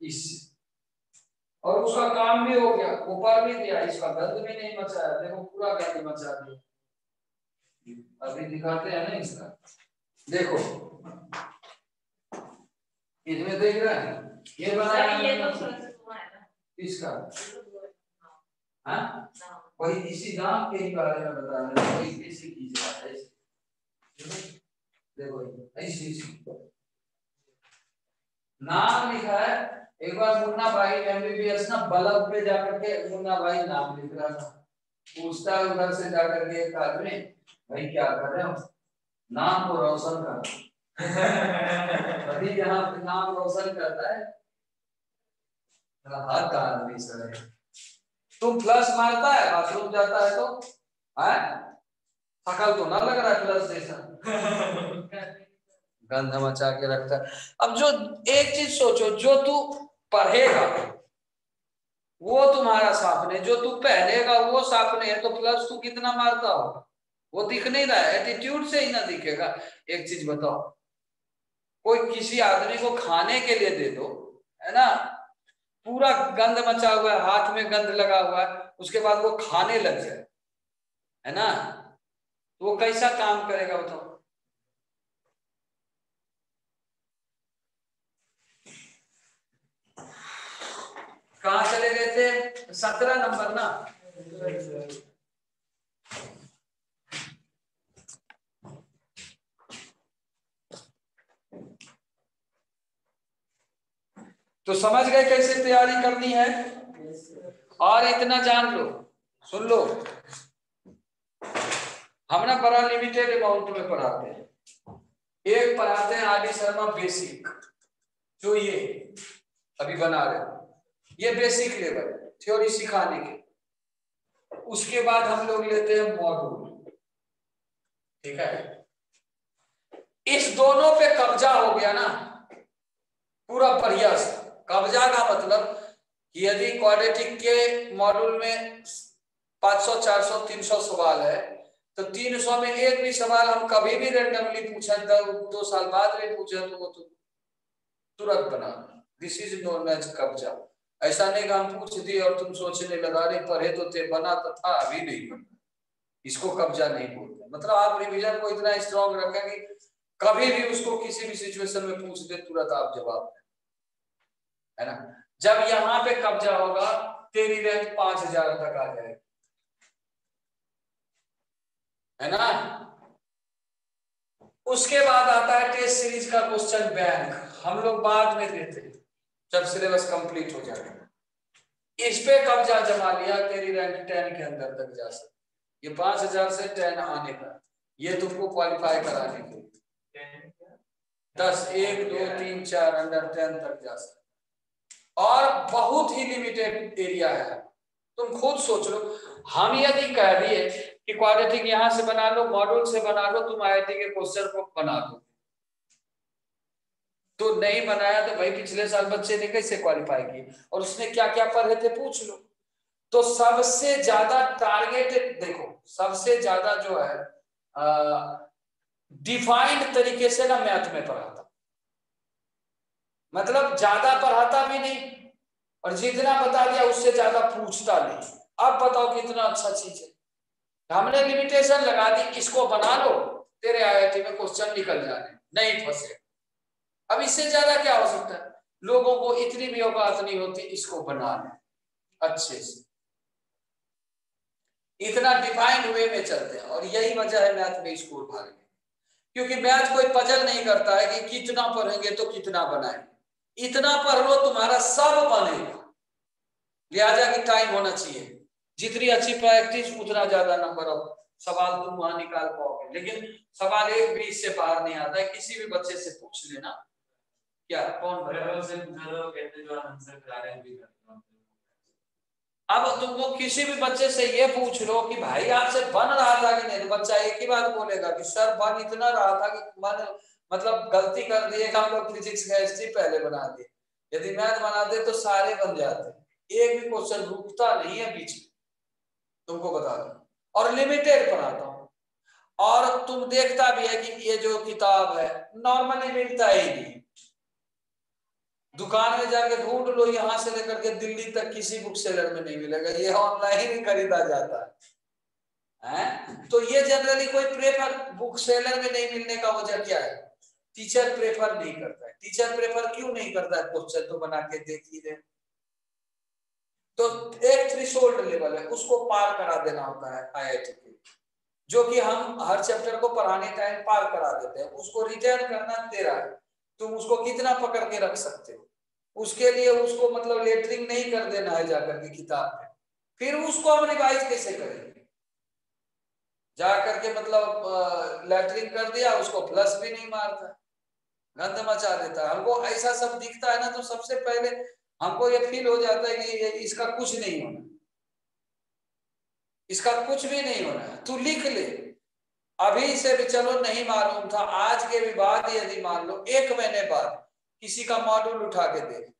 इससे। और उसका काम भी हो गया ऊपर भी दिया इसका गंद भी नहीं बचाया देखो पूरा गंद बचा दिया। अभी दिखाते हैं ना इसका। देखो। इसमें देख रहे हैं? ये बनाया ये तो इसका। हाँ। वही इसी नाम के ही बारे में बता रहे हैं। वही इसी कीजिए देखो ऐसी नाम लिखा है एक बार मुन्ना भाई एमबीबीएस ना बल्ब पे जाकर के मुन्ना भाई नाम लिख रहा था पूछता है उधर से जाकर के एक आदमी भाई क्या कर रहे हो? नाम को रोशन कर अभी यहाँ पे नाम रोशन करता है हर आदमी सर तुम प्लस मारता है बाथरूम जाता है तो है? थकल तो ना लग रहा है प्लस जैसा। गंध मचा के रखता है। अब जो एक चीज़ सोचो जो तू पढ़ेगा वो तुम्हारा सापने जो तू पहनेगा वो सापने है। तो प्लस तू कितना मारता होगा वो दिख नहीं रहा है। एटीट्यूड से ही ना दिखेगा। एक चीज़ बताओ कोई किसी आदमी को खाने के लिए दे दो है ना? पूरा गंध मचा हुआ है हाथ में गंध लगा हुआ है उसके बाद वो खाने लग जाए है ना? तो वो कैसा काम करेगा बताओ? कहा चले गए थे? सत्रह नंबर ना? तो समझ गए कैसे तैयारी करनी है? और इतना जान लो। सुन लो। हम ना बड़ा लिमिटेड अमाउंट में पढ़ाते हैं। एक पढ़ाते हैं आदि शर्मा बेसिक जो ये अभी बना रहे ये बेसिक लेवल थ्योरी सिखाने के। उसके बाद हम लोग लेते हैं मॉड्यूल ठीक है? इस दोनों पे कब्जा हो गया ना पूरा बढ़िया से। कब्जा का मतलब यदि क्वाड्रेटिक के मॉड्यूल में 500, 400, 300 सवाल है तो 300 में एक भी सवाल हम कभी भी रेंडमली पूछे, दो साल बाद में पूछे तो वो तो तुरंत बना। दिस इज़ नोन एज कब्जा। ऐसा नहीं हम पूछ दिए और तुम सोचने लगा रहे पढ़े तो थे, बना तो था, अभी नहीं बना। इसको कब्जा नहीं बोलते। मतलब आप रिविजन को इतना स्ट्रॉन्ग रखें कि कभी भी उसको किसी भी सिचुएशन में पूछ दे, तुरंत आप जवाब दें। है ना? जब यहाँ पे कब्जा होगा, तेरी रेंज पाँच हज़ार तक आ जाएगी। है ना? उसके बाद आता है टेस्ट सीरीज़ का क्वेश्चन बैंक हम लोग बाद में देते हैं, जब सिलेबस कंप्लीट हो जाएगा इस पे कब्जा जमा लिया, तेरी रैंक टेन के अंदर तक जा सकती ये पाँच हज़ार से टेन आने का। ये तुमको क्वालिफाई कराने के लिए। दस, एक, दो, तीन, चार अंडर टेन तक जा सकते और बहुत ही लिमिटेड एरिया है। तुम खुद सोच लो, हम यदि कह दिए क्वाड्रेटिक यहाँ से बना लो मॉड्यूल से बना लो, तुम आई के क्वेश्चन को बना दो तो नहीं बनाया तो भाई पिछले साल बच्चे ने कैसे क्वालिफाई किए? और उसने क्या क्या पढ़े थे पूछ लो। तो सबसे ज़्यादा टारगेट देखो, सबसे ज़्यादा जो है डिफाइंड तरीके से ना मैथ में पढ़ाता। मतलब ज़्यादा पढ़ाता भी नहीं, और जितना बता दिया उससे ज़्यादा पूछता नहीं। अब बताओ कितना अच्छा चीज़ है। हमने लिमिटेशन लगा दी इसको बना लो? तेरे आईआईटी में क्वेश्चन निकल जाने नहीं फंसे। अब इससे ज़्यादा क्या हो सकता है? लोगों को इतनी भी औकात नहीं होती, इसको बना ले। अच्छे से। इतना डिफाइंड वे में चलते हैं। और यही वजह है मैथ में स्कोर भागने क्योंकि मैथ कोई पजल नहीं करता है कि कितना पढ़ेंगे तो कितना बनाएँगे। इतना पढ़ लो, तुम्हारा सब बनेगा। लिहाजा की टाइम होना चाहिए। जितनी अच्छी प्रैक्टिस उतना ज़्यादा नंबर ऑफ़ सवाल तुम वहाँ निकाल पाओगे। लेकिन सवाल एक भी इससे बाहर नहीं आता। है किसी भी बच्चे से पूछ लेना क्या कौन अब तुमको किसी भी बच्चे से ये पूछ लो कि भाई आपसे बन रहा था कि नहीं? तो बच्चा एक ही बात बोलेगा कि सर बन इतना रहा था कि मन मतलब गलती कर दिए हम लोग फिजिक्स केमिस्ट्री पहले बना दिए। यदि मैथ बनाते तो सारे बन जाते। एक भी क्वेश्चन रुकता नहीं है बीच में। तुमको बता दो। और लिमिटेड पढ़ाता हूँ। और तुम देखता भी है कि ये जो किताब है नॉर्मली मिलता ही नहीं। दुकान में जाके ढूंढ लो, यहाँ से लेकर के दिल्ली तक किसी बुक सेलर में नहीं मिलेगा। ये ऑनलाइन ही खरीदा जाता है। हैं? तो ये जनरली कोई प्रेफर बुक सेलर में नहीं मिलने का वजह क्या है? टीचर प्रेफर नहीं करता है। टीचर प्रेफर क्यों नहीं करता है? क्वेश्चन तो बना के देख ही दे तो एक थ्री लेवल है, उसको पार करा देना होता है आईआईटी के। जो कि हम हर चैप्टर को पढ़ाने टाइम पार करा देते हैं, उसको रिटर्न करना तेरा है। तुम उसको कितना पकड़ के रख सकते हो? उसके लिए उसको मतलब लेटरिंग नहीं कर देना है जाकर के किताब में। फिर उसको हम रिवाइज कैसे करेंगे? जाकर के मतलब लेटरिंग कर दिया, उसको प्लस भी नहीं मारता गंद मचा देता है। हमको ऐसा सब दिखता है ना तो सबसे पहले हमको ये फील हो जाता है कि इसका कुछ नहीं होना। इसका कुछ भी नहीं होना। तू लिख ले। अभी से भी चलो, नहीं मालूम था। आज के भी बाद यदि मान लो, एक महीने बाद किसी का मॉड्यूल उठा के दे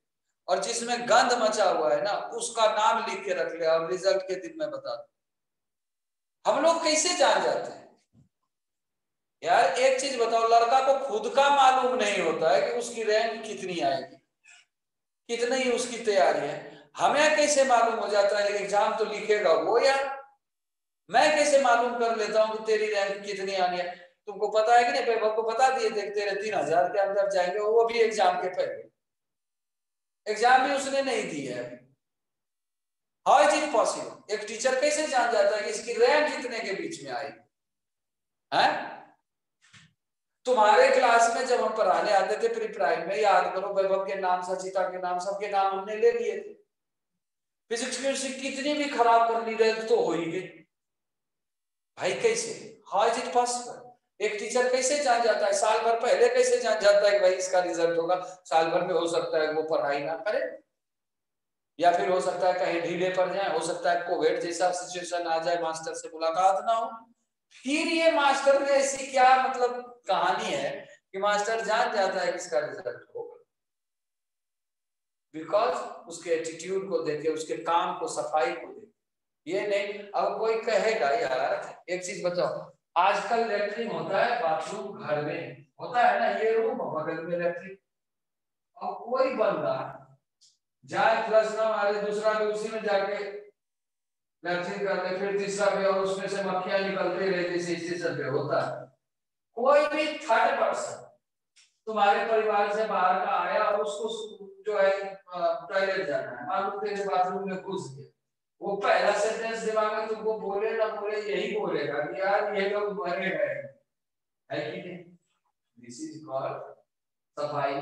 और जिसमें गंध मचा हुआ है ना, उसका नाम लिख के रख ले। और रिज़ल्ट के दिन में बता दो। हम लोग कैसे जान जाते हैं? यार, एक चीज़ बताओ, लड़का को खुद का मालूम नहीं होता है कि उसकी रैंक कितनी आएगी। कितनी उसकी तैयारी है? हमें कैसे मालूम हो जाता है? एग्ज़ाम तो लिखेगा वो यार। मैं कैसे मालूम कर लेता हूँ कि तेरी रैंक कितनी आनी है? तुमको पता है कि नहीं? वैभव को बता दिए देख तेरे तीन हज़ार के अंदर जाएँगे, वो भी एग्ज़ाम के पहले। एग्ज़ाम भी उसने नहीं दी है हाउ इज़ इट पॉसिबल एक टीचर कैसे जान जाता है कि इसकी रैंक कितने के बीच में आएगी है? तुम्हारे क्लास में जब हम पढ़ाने आते थे प्री प्राइम में, याद करो वैभव के नाम, सचिता के नाम, सबके नाम हमने ले लिए थे। फिजिक्स केमिस्ट्री कितनी भी खराब कर ली रहे तो हो ही गई। भाई कैसे? हाउ इज़ इट पॉसिबल एक टीचर कैसे जान जाता है? साल भर पहले कैसे जान जाता है कि भाई इसका रिज़ल्ट होगा? साल भर में हो सकता है वो पढ़ाई ना करे। या फिर हो सकता है कहीं ढीले पड़ जाए, हो सकता है कोविड जैसा सिचुएशन आ जाए, मास्टर से मुलाकात ना हो। फिर ये मास्टर में ऐसी क्या मतलब कहानी है कि मास्टर जान जाता है किसका रिज़ल्ट होगा। बिकॉज़ उसके एटीट्यूड को देखे, उसके काम को, सफ़ाई को देखे। ये नहीं, अब कोई कहेगा, यार, एक चीज़ बताओ, आजकल लेटरिन होता है बाथरूम घर में? होता है ना, ये रूम बगल में लेटरिन अब कोई बंदा जाए फ्लश ना मारे दूसरा भी उसी में जाके लेटरिन कर ले फिर तीसरा भी और उसमें से मक्खियाँ निकलते रहे जैसे स्टेशन पे, होता है। कोई भी थर्ड पर्सन तुम्हारे परिवार से बाहर का आया और उसको जो है टॉयलेट जाना है। मालूम तेरे बाथरूम में घुस गया। वो पहला सेंटेंस दिमाग में तुमको बोले ना बोले, यही बोलेगा कि यार ये लोग मरे गए है। कि नहीं? दिस इज़ कॉल्ड सफ़ाई।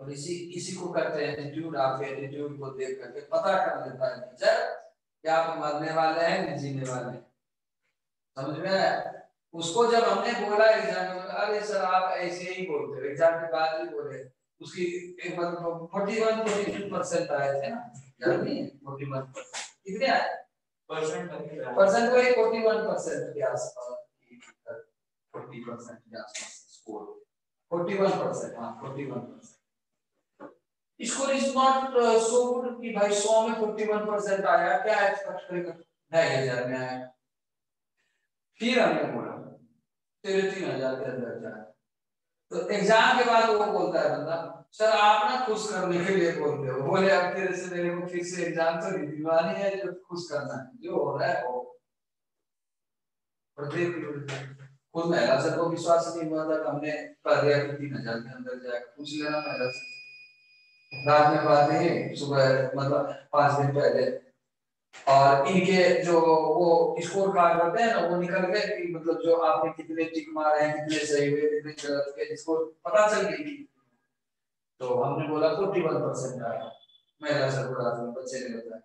और इसी इसी को कहते हैं एटीट्यूड आपके एटीट्यूड को देख करके पता कर लेता है टीचर कि आप मरने वाले हैं जीने वाले हैं। समझ में उसको जब हमने बोला एग्ज़ाम में अरे सर आप ऐसे ही बोलते हो एग्ज़ाम के बाद भी बोले। उसकी एक मतलब forty one forty two percent आए थे ना है? फोर्टी वन कितने आए? परसेंट परसेंट वही फोर्टी वन परसेंट के आसपास फोर्टी परसेंट के आसपास स्कोर फोर्टी वन परसेंट हाँ forty one percent score is not so good कि भाई सौ में फोर्टी वन परसेंट आया क्या एक्सपेक्ट करेगा? ढाई हज़ार में आया। फिर हमने बोला तेरे तीन हज़ार के अंदर जाए। तो एग्ज़ाम के बाद वो बोलता है, बंदा, सर, आप ना खुश करने के लिए बोलते हो। बोले, अब तेरे से मेरे को फिर से एग्ज़ाम तो नहीं दिलवानी है, जो खुश करना है। जो हो रहा है वो खुद महिला सर को विश्वास नहीं हुआ था हमने कह दिया कि तीन हज़ार के अंदर जाएगा पूछ लेना महिला से रात में बात है, सुबह मतलब पाँच दिन पहले। और इनके जो वो स्कोर कार्ड होते हैं ना, वो निकल गए कि मतलब जो आपने कितने टिक मारे हैं, कितने सही हुए, कितने गलत हुए स्कोर पता चल गई तो हमने बोला फोर्टी वन परसेंट आया महिला को रात में बच्चे ने बताया।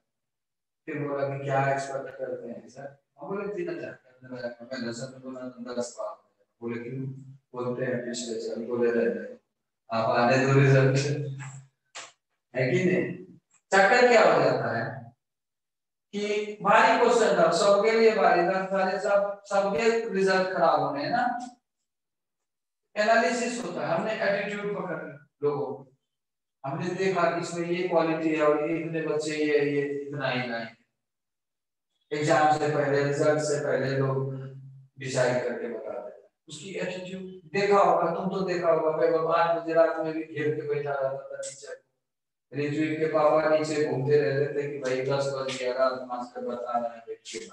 फिर बोला कि क्या एक्सपेक्ट करते हैं सर हम बोले तीन हज़ार महिला सर ने बोला दस बार बोले, क्यों? बोलते हैं, पिछले सर बोले रहे आप आने दो रिज़ल्ट है कि नहीं? चक्कर क्या हो जाता है? कि भारी क्वेश्चन था, सबके लिए भारी था, सारे सब, सबके रिज़ल्ट खराब होने हैं ना। एनालिसिस होता है, हमने एटीट्यूड पकड़ लोगों हमने देखा कि इसमें ये क्वालिटी है और ये इतने बच्चे ये ये, इतना ही लाए एग्ज़ाम से पहले रिज़ल्ट से पहले लोग डिसाइड करके बता देते उसकी एटीट्यूड देखा होगा, तुम तो देखा होगा कई बार बजे रात में भी घेर के बैठा रहता था टीचर रिजवी के पापा नीचे घूमते रहते थे कि भाई दस बज गया, रात मास्टर बता रहे हैं बैठिए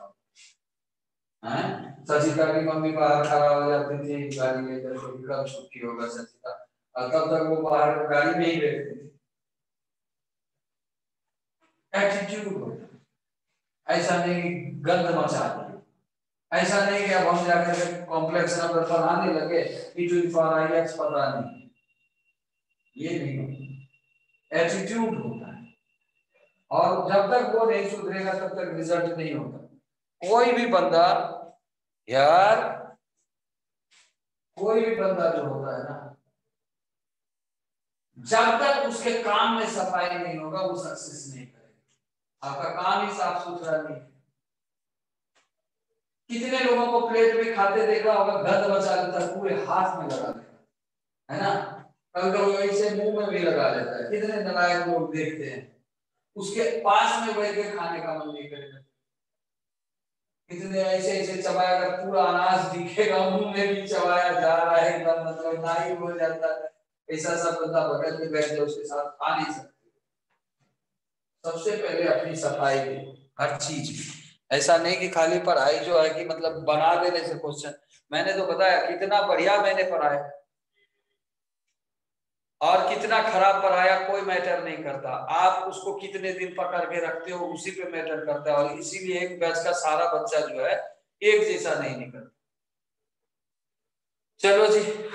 हैं? सचिता की मम्मी बाहर खड़ा हो जाती थी, गाड़ी लेकर तो कब छुट्टी होगा सचिता। और तब तक वो बाहर गाड़ी में ही बैठती थी। एटीट्यूड ऐसा नहीं गंद मचा दिया। ऐसा नहीं कि अब हम जाकर के कॉम्प्लेक्स नंबर लगे e to power i x पता नहीं। ये नहीं। एटीट्यूड होता है। और जब तक वो नहीं सुधरेगा, तब तक रिज़ल्ट नहीं होता कोई भी बंदा, यार, कोई भी बंदा जो होता है ना, जब तक उसके काम में सफ़ाई नहीं होगा, वो सक्सेस नहीं करेगा। आपका काम ही साफ़ सुथरा नहीं कितने लोगों को प्लेट में खाते देखा होगा, गंद बचा लेता, पूरे हाथ में लगा देता है ना? कभी कभी मुँह में भी लगा लेता है। कितने नलायक लोग देखते हैं। उसके पास में बैठ के खाने का मन नहीं करेगा। कितने ऐसे ऐसे चबाया, अगर पूरा अनाज दिखेगा, मुँह में भी चबाया जा रहा है, एकदम मतलब ना ही हो जाता है। ऐसा सब बंदा बगल में बैठ जाए उसके साथ खा नहीं सकते। सबसे पहले अपनी सफ़ाई दे हर चीज़ ऐसा नहीं कि खाली पढ़ाई जो है कि मतलब बना देने से क्वेश्चन। मैंने तो बताया, कितना बढ़िया मैंने पढ़ाया। और कितना खराब पढ़ाया कोई मैटर नहीं करता। आप उसको कितने दिन पकड़ के रखते हो, उसी पे मैटर करता है और इसीलिए एक बैच का सारा बच्चा जो है, एक जैसा नहीं निकलता। चलो जी।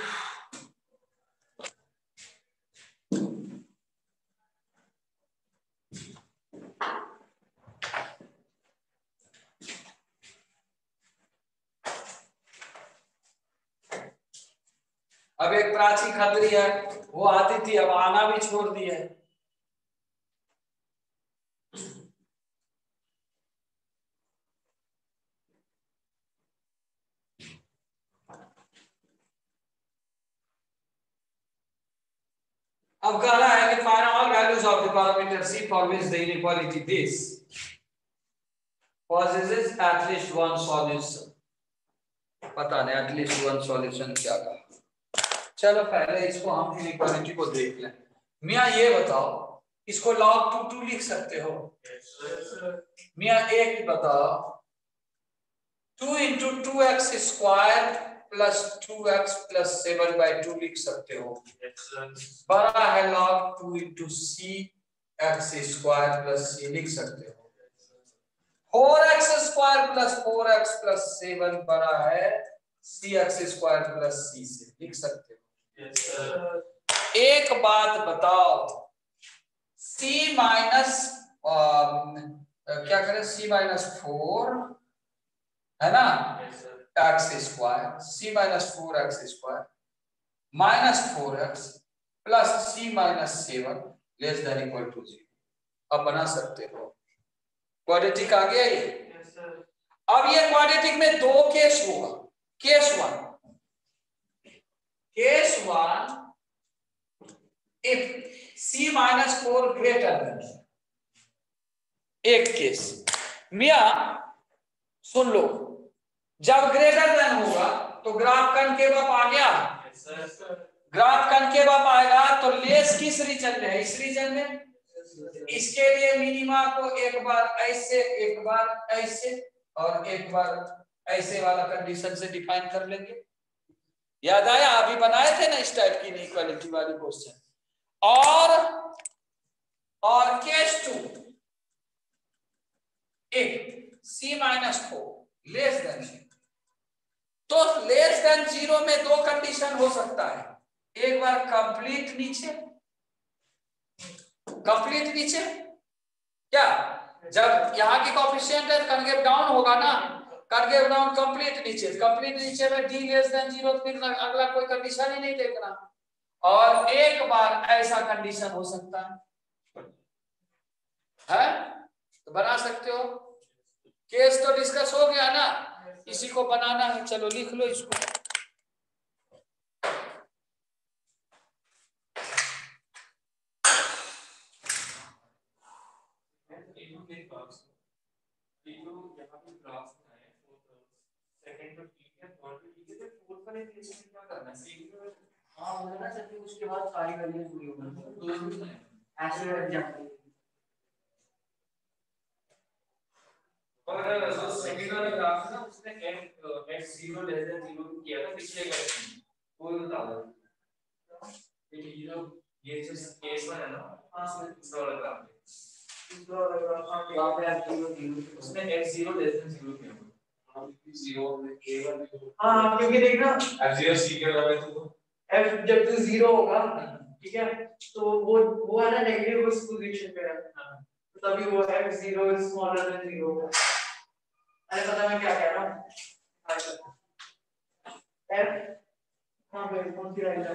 अब एक प्राची खतरी है। वो आती थी, अब आना भी छोड़ दी है। अब कह रहा है कि find all values of the parameter c for which the inequality this at least one solution पता नहीं least one solution क्या कहा चलो पहले इसको हम इनइक्वालिटी को देख लें। मियाँ ये बताओ इसको लॉग टू टू लिख सकते हो? मिया एक बताओ two into two x square plus two x plus seven by two लिख सकते हो? बड़ा है log two into c x square plus c लिख सकते हो? Four x square plus four x plus seven बड़ा है c x square plus c से। लिख सकते हो? एक बात बताओ। C माइनस क्या करें? C माइनस फोर है ना? X square c minus four x square minus four x plus c minus seven less than equal to zero अब बना सकते हो। क्वाड्रेटिक आ गया ये? अब ये क्वाड्रेटिक में दो केस होगा। Case one case one if c minus four greater than एक केस। मिया सुन लो। जब ग्रेटर देन होगा तो ग्राफ कनकेव अप आ गया। ग्राफ कनकेव अप आएगा तो लेस किस रीजन में है? इस रीजन में? इसके लिए मिनिमा को एक बार ऐसे एक बार ऐसे और एक बार ऐसे वाला कंडीशन से डिफाइन कर लेंगे। याद आया? अभी बनाए थे ना इस टाइप की इनइक्वालिटी वाली क्वेश्चन और और केस टू एक c minus four less than तो लेस देन ज़ीरो में दो कंडीशन हो सकता है। एक बार कंप्लीट नीचे। कंप्लीट नीचे। क्या? जब यहाँ की कॉफिशियंट है कनगेव डाउन होगा ना? कनगेव डाउन कंप्लीट नीचे कंप्लीट नीचे में डी लेस देन ज़ीरो फिर अगला कोई कंडीशन ही नहीं देखना। और एक बार ऐसा कंडीशन हो सकता है। है? तो बना सकते हो। केस तो डिस्कस हो गया ना। इसी को बनाना है। चलो लिख लो इसको। हाँ बोला ना सर उसके बाद सारी वैल्यूज़ पूरी होगी ऐसे एग्जांपल और जो सेकंड वाला ग्राफ है ना उसने f x 0 लेस देन 0 किया था पिछले क्वेश्चन में। वो बता दो। ये जो ये जो केस वन है ना हाँ। सर दूसरा वाला ग्राफ है। दूसरा वाला ग्राफ हाँ यहाँ पे आप ज़ीरो ज़ीरो उसने x 0 लेस देन 0 किया। हम 0 में a1 हाँ क्योंकि देखना f0 c के लगे तो f जब तक ज़ीरो होगा ठीक है तो वो वो है ना नेगेटिव उस पोजीशन पे है तो तभी वो f zero is smaller than zero होगा। अरे पता मैं क्या कह रहा हूँ? f हाँ भाई कौन सी लाइन है?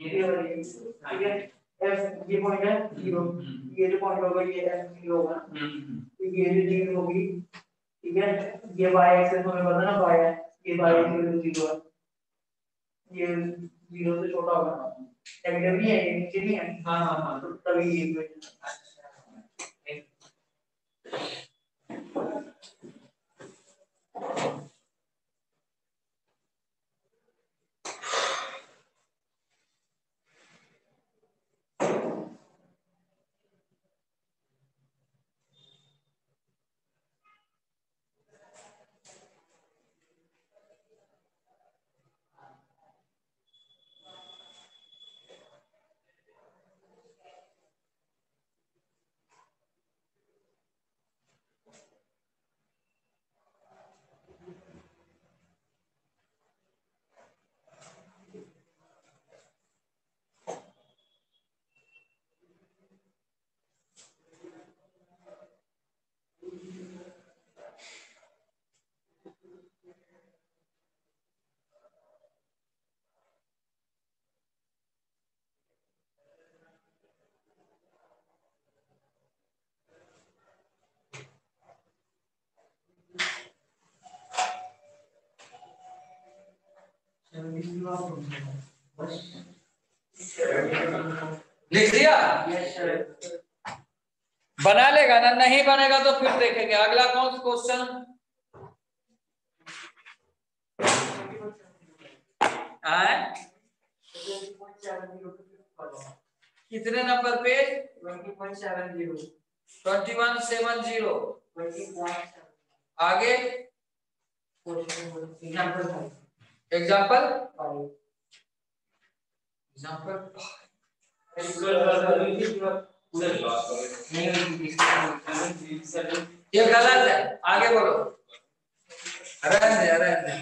ये वाली ठीक है? F ये पॉइंट है ज़ीरो ये जो पॉइंट होगा ये f ज़ीरो होगा। तो ये जो ज़ीरो होगी ठीक है? ये y एक्सिस हमें पता ना y है। ये y इक्वल टू 0 है। ये 0 से छोटा होगा नेगेटिव नहीं है ये नीचे नहीं है। हाँ हाँ हाँ। तो तभी ये इक्वेशन लिख दिया? बना लेगा ना? नहीं बनेगा तो फिर देखेंगे। अगला कौन सा क्वेश्चन कितने नंबर पे? ट्वेंटी वन सेवन ज़ीरो आगे एग्ज़ाम्पल एग्ज़ाम्पल ये गलत है। आगे बोलो। रहने रहने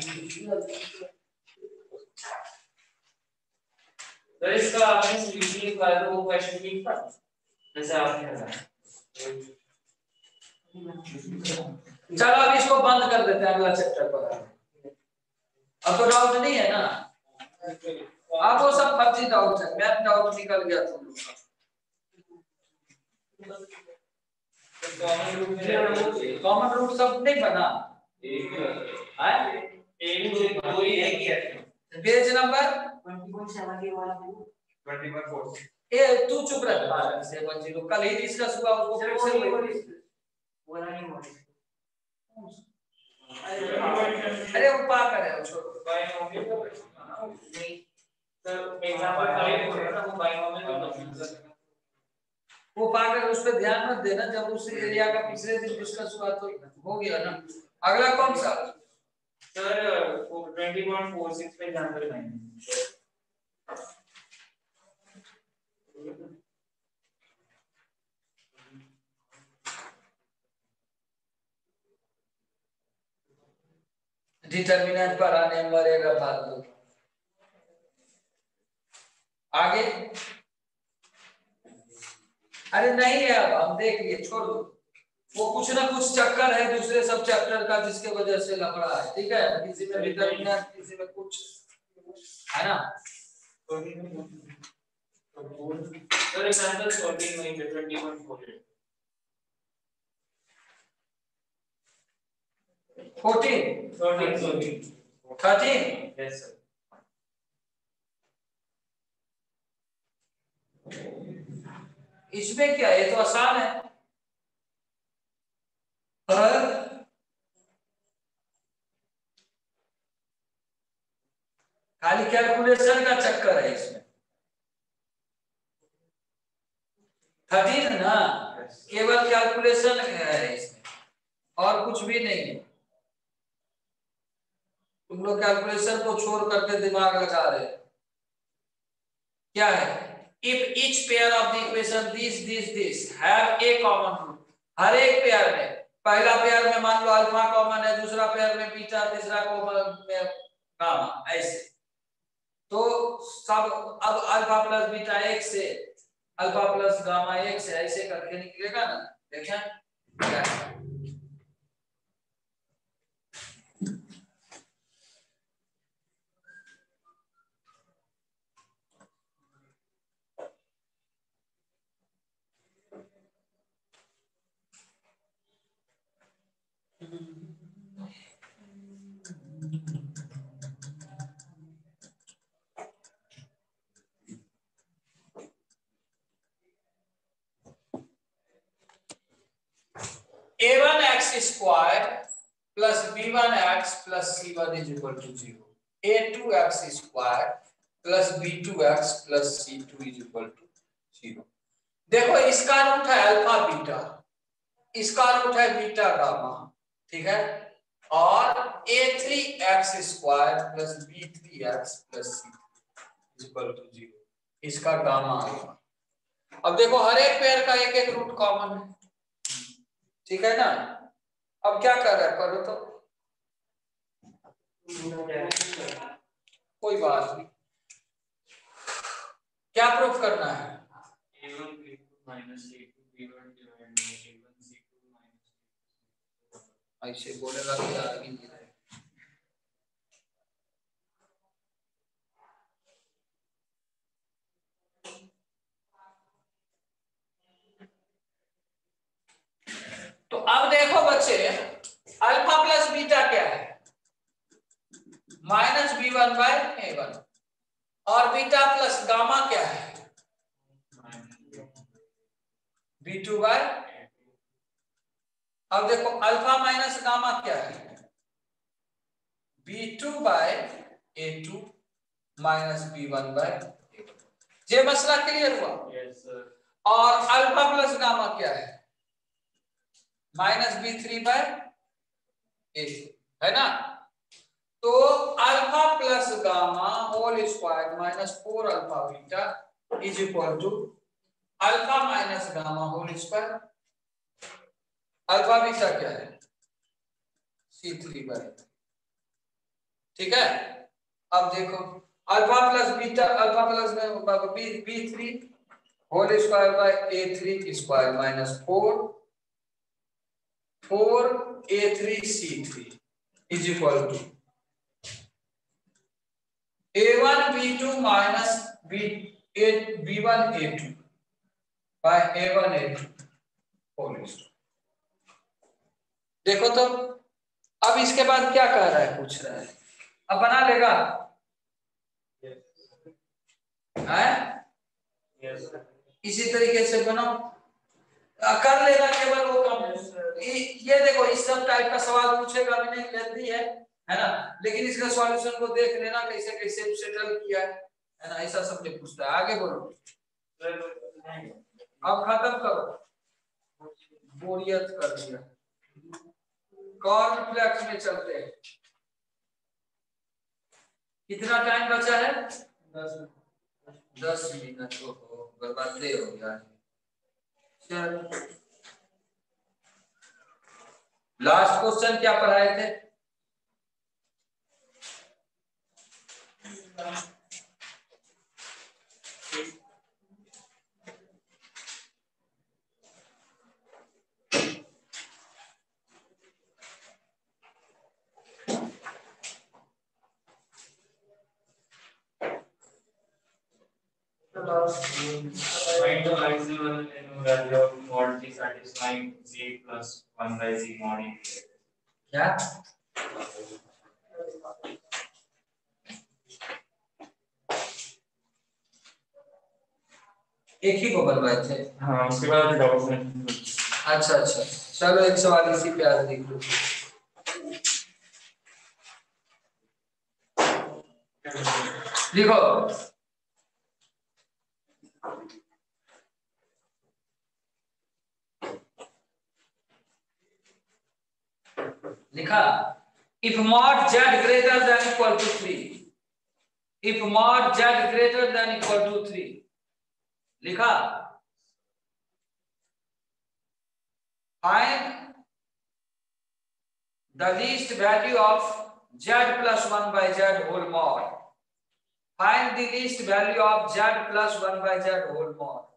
तो इसका आपने सॉल्यूशन लिखवाया तो वो क्वेश्चन ठीक था? जैसे आपने बताया। चलो अब इसको बंद कर देते हैं अगला चैप्टर पर। अब तो डाउट नहीं है ना? अब वो सब फर्जी डाउट है। मैथ डाउट निकल गया तुम लोग का। कॉमन रूट सब नहीं बना। पेज नंबर ए तू चुप रह। ज़ीरो। कल ही डिस्कस हुआ उसको फिर से अरे वो पा कर है छोड़ो वो पाकर उस पर ध्यान मत देना, जब उस एरिया का पिछले दिन डिस्कस हुआ तो हो गया ना। अगला कौन सा? सर 20.46 पे ध्यान रखना डिटर्मिनेंट पर आने मरेगा फालतू आगे। अरे नहीं है अब हम देख लिए छोड़। दो वो कुछ ना कुछ चक्कर है दूसरे सब चैप्टर का जिसके वजह से लफड़ा है ठीक है? किसी में डिटर्मिनेंट किसी में कुछ है ना? For example, sorting line different even. Fourteen Sorting, sorting. Thirteen Yes, sir. इसमें क्या ये तो आसान है। पर खाली कैलकुलेशन का चक्कर है इसमें। थर्टीन ना? केवल कैलकुलेशन है इसमें। और कुछ भी नहीं है। तुम लोग कैलकुलेशन को छोड़ करके दिमाग लगा रहे क्या है? If each pair of the equation this this this, have a common root, हर एक पेयर में, पहला पेयर में मान लो अल्फ़ा कॉमन है, दूसरा पेयर में बीटा तीसरा कॉमन में गामा ऐसे। तो सब, अब अल्फ़ा प्लस बीटा एक से अल्फ़ा प्लस गामा एक से, ऐसे करके निकलेगा ना। देखें? क्या है? a1 x square plus b1 x plus c1 is equal to 0 a2 x square plus b2 x plus c2 is equal to 0 देखो, इसका रूट है अल्फ़ा बीटा इसका रूट है बीटा गामा ठीक है? और a3 x square plus b3 x plus c equal to 0 इसका gamma आएगा अब देखो, हर एक पेयर का एक एक रूट कॉमन है। ठीक है ना? अब क्या कर रहा है? करो तो। कोई बात नहीं। क्या प्रूफ करना है? A1 B2 minus A2 B1 divided by A1 C2 minus ऐसे बोलेगा तो यार भी नहीं रहेगा। तो अब देखो बच्चे अल्फ़ा प्लस बीटा क्या है? Minus b one by a one और बीटा प्लस गामा क्या है? बी टू बाय अब देखो अल्फ़ा माइनस गामा क्या है? B two by a two minus b one by ये मसला क्लियर हुआ? सर और अल्फ़ा प्लस गामा क्या है? Minus b three by a है ना? तो alpha plus gamma whole square minus four alpha beta is equal to alpha minus gamma whole square. Alpha beta क्या है? सी थ्री बाय ठीक है? अब देखो, alpha plus beta, alpha plus b three whole square by a three square minus four four a three c three is equal to a one b two minus b a b one a two by a one a two whole देखो तो अब इसके बाद क्या कह रहा है पूछ रहा है। अब बना लेगा? है? यस सर इसी तरीके से बनाओ कर लेना केवल वो काम ये देखो, इस सब टाइप का सवाल पूछेगा भी नहीं लेंदी है है ना? लेकिन इसका सॉल्यूशन को देख लेना, कैसे कैसे सेटल किया है है ना? ऐसा सब नहीं पूछता है। आगे बोलो। अब खत्म करो। बोरियत कर दिया। कॉर्नफ्लेक्स में चलते हैं। कितना टाइम बचा है? दस मिनट। तो बर्बादे हो गया। लास्ट क्वेश्चन क्या पढ़ाए थे? Find the maximum n value of mod t satisfying z plus 1 by z mod e. क्या एक ही को बनवाए थे हाँ उसके बाद डाउट में अच्छा अच्छा चलो एक सवाल इसी पे आज लिख लो लिखो लिखा if mod z greater than equal to 3 if mod z greater than equal to 3 लिखा find the least value of z plus 1 by z whole mod find the least value of z plus 1 by z whole mod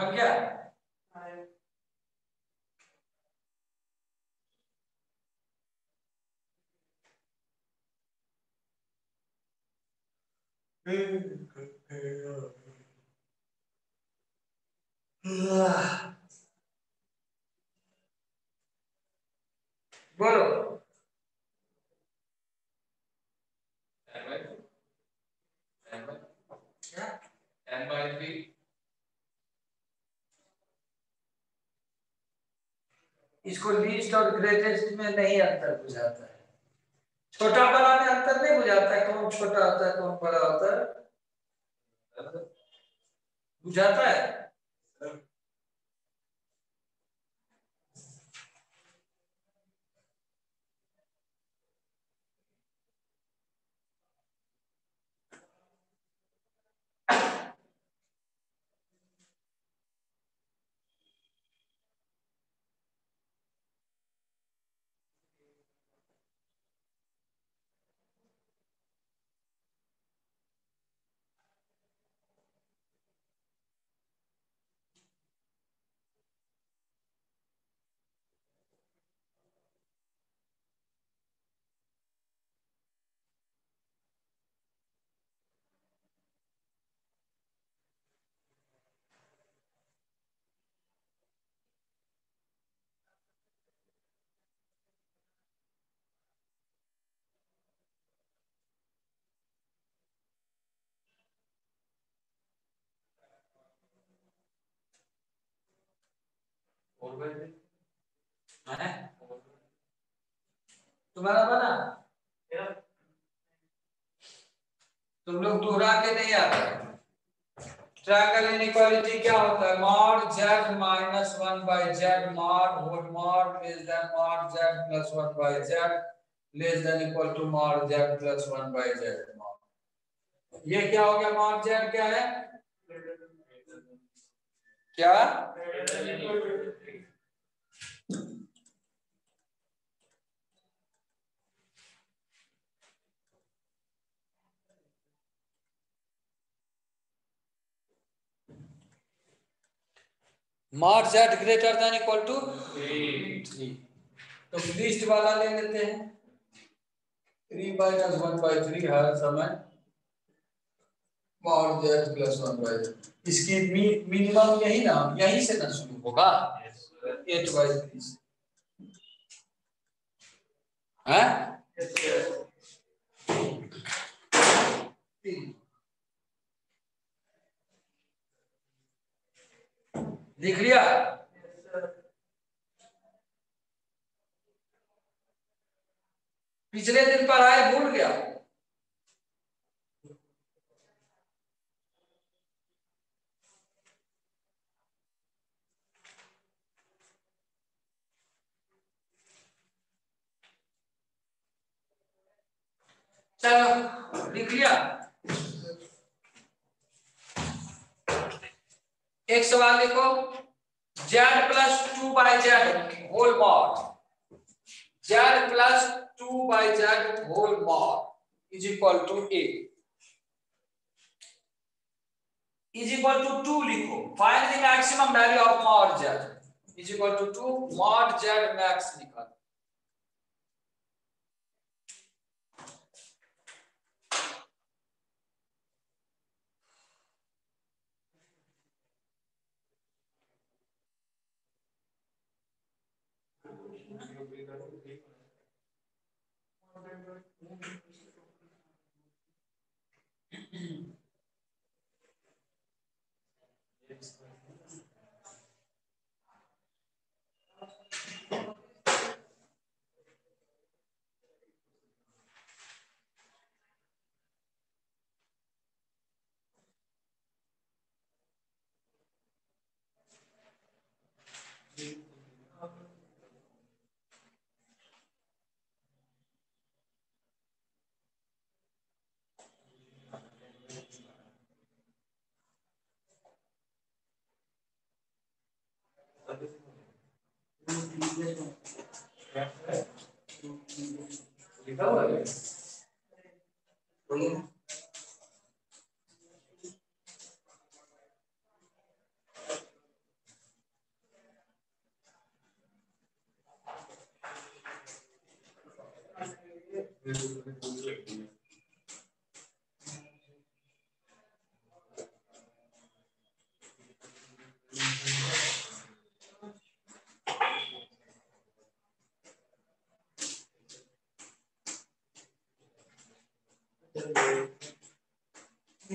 बन गया बोलो क्या n by 3 इसको least और greatest में नहीं अंतर बुझाता है। छोटा बड़ा में अंतर नहीं बुझाता है, कौन छोटा होता है, कौन बड़ा होता है। बुझाता है? तुम्हारा बना? तुम लोग दोहरा के नहीं आते ट्रायंगल इनइक्वालिटी क्या होता है? Mod z minus one by z mod whole mod less than mod z plus one by z less than equal to mod z plus one by z mod ये क्या हो गया? मॉड z क्या है? क्या? Mod z greater than equal to three तो least वाला ले लेते हैं। Three minus one by three हर समय। Mod z plus one by इसकी मिनिमम यही ना यही से ना शुरू होगा एट बाई थ्री से लिख लिया। पिछले दिन पर आए भूल गया। चलो लिख लिया एक सवाल लिखो। Z plus two by z whole mod z plus two by z whole mod is equal to a is equal to two लिखो। Find the maximum value of mod z is equal to two mod z max निकाल। लिखा हुआ है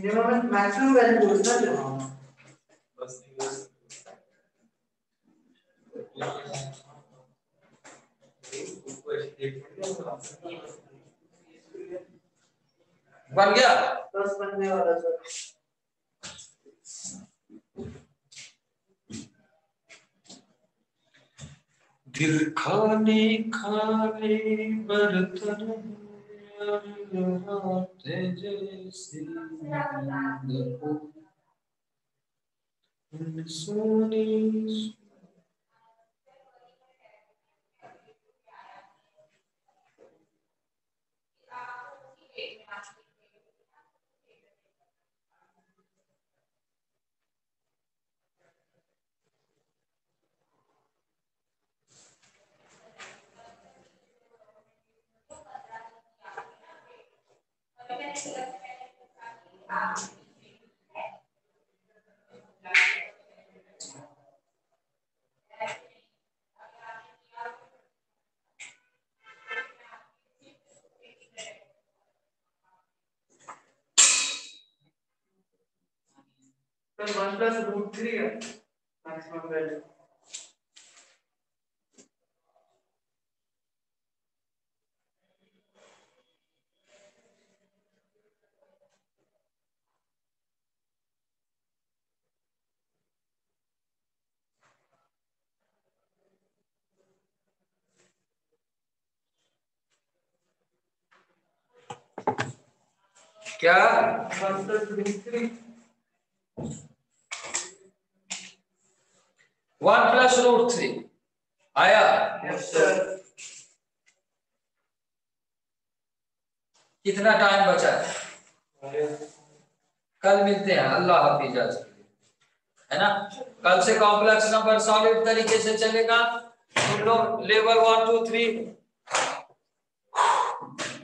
minimum maximum value बोलना जो बस English बन गया दस बनने वाला सर दिल खाने खाने बर्तन राते जैसे नींद हो उन सोनी तो वन प्लस रूट थ्री है मैक्सिमम वैल्यू क्या one one plus root three आया कितना टाइम बचा है? कल मिलते हैं। अल्लाह हाफिज आज है ना? कल से कॉम्प्लेक्स नंबर सॉलिड तरीके से चलेगा। तुम लोग level one two three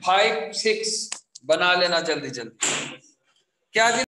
five six बना लेना जल्दी जल्दी। क्या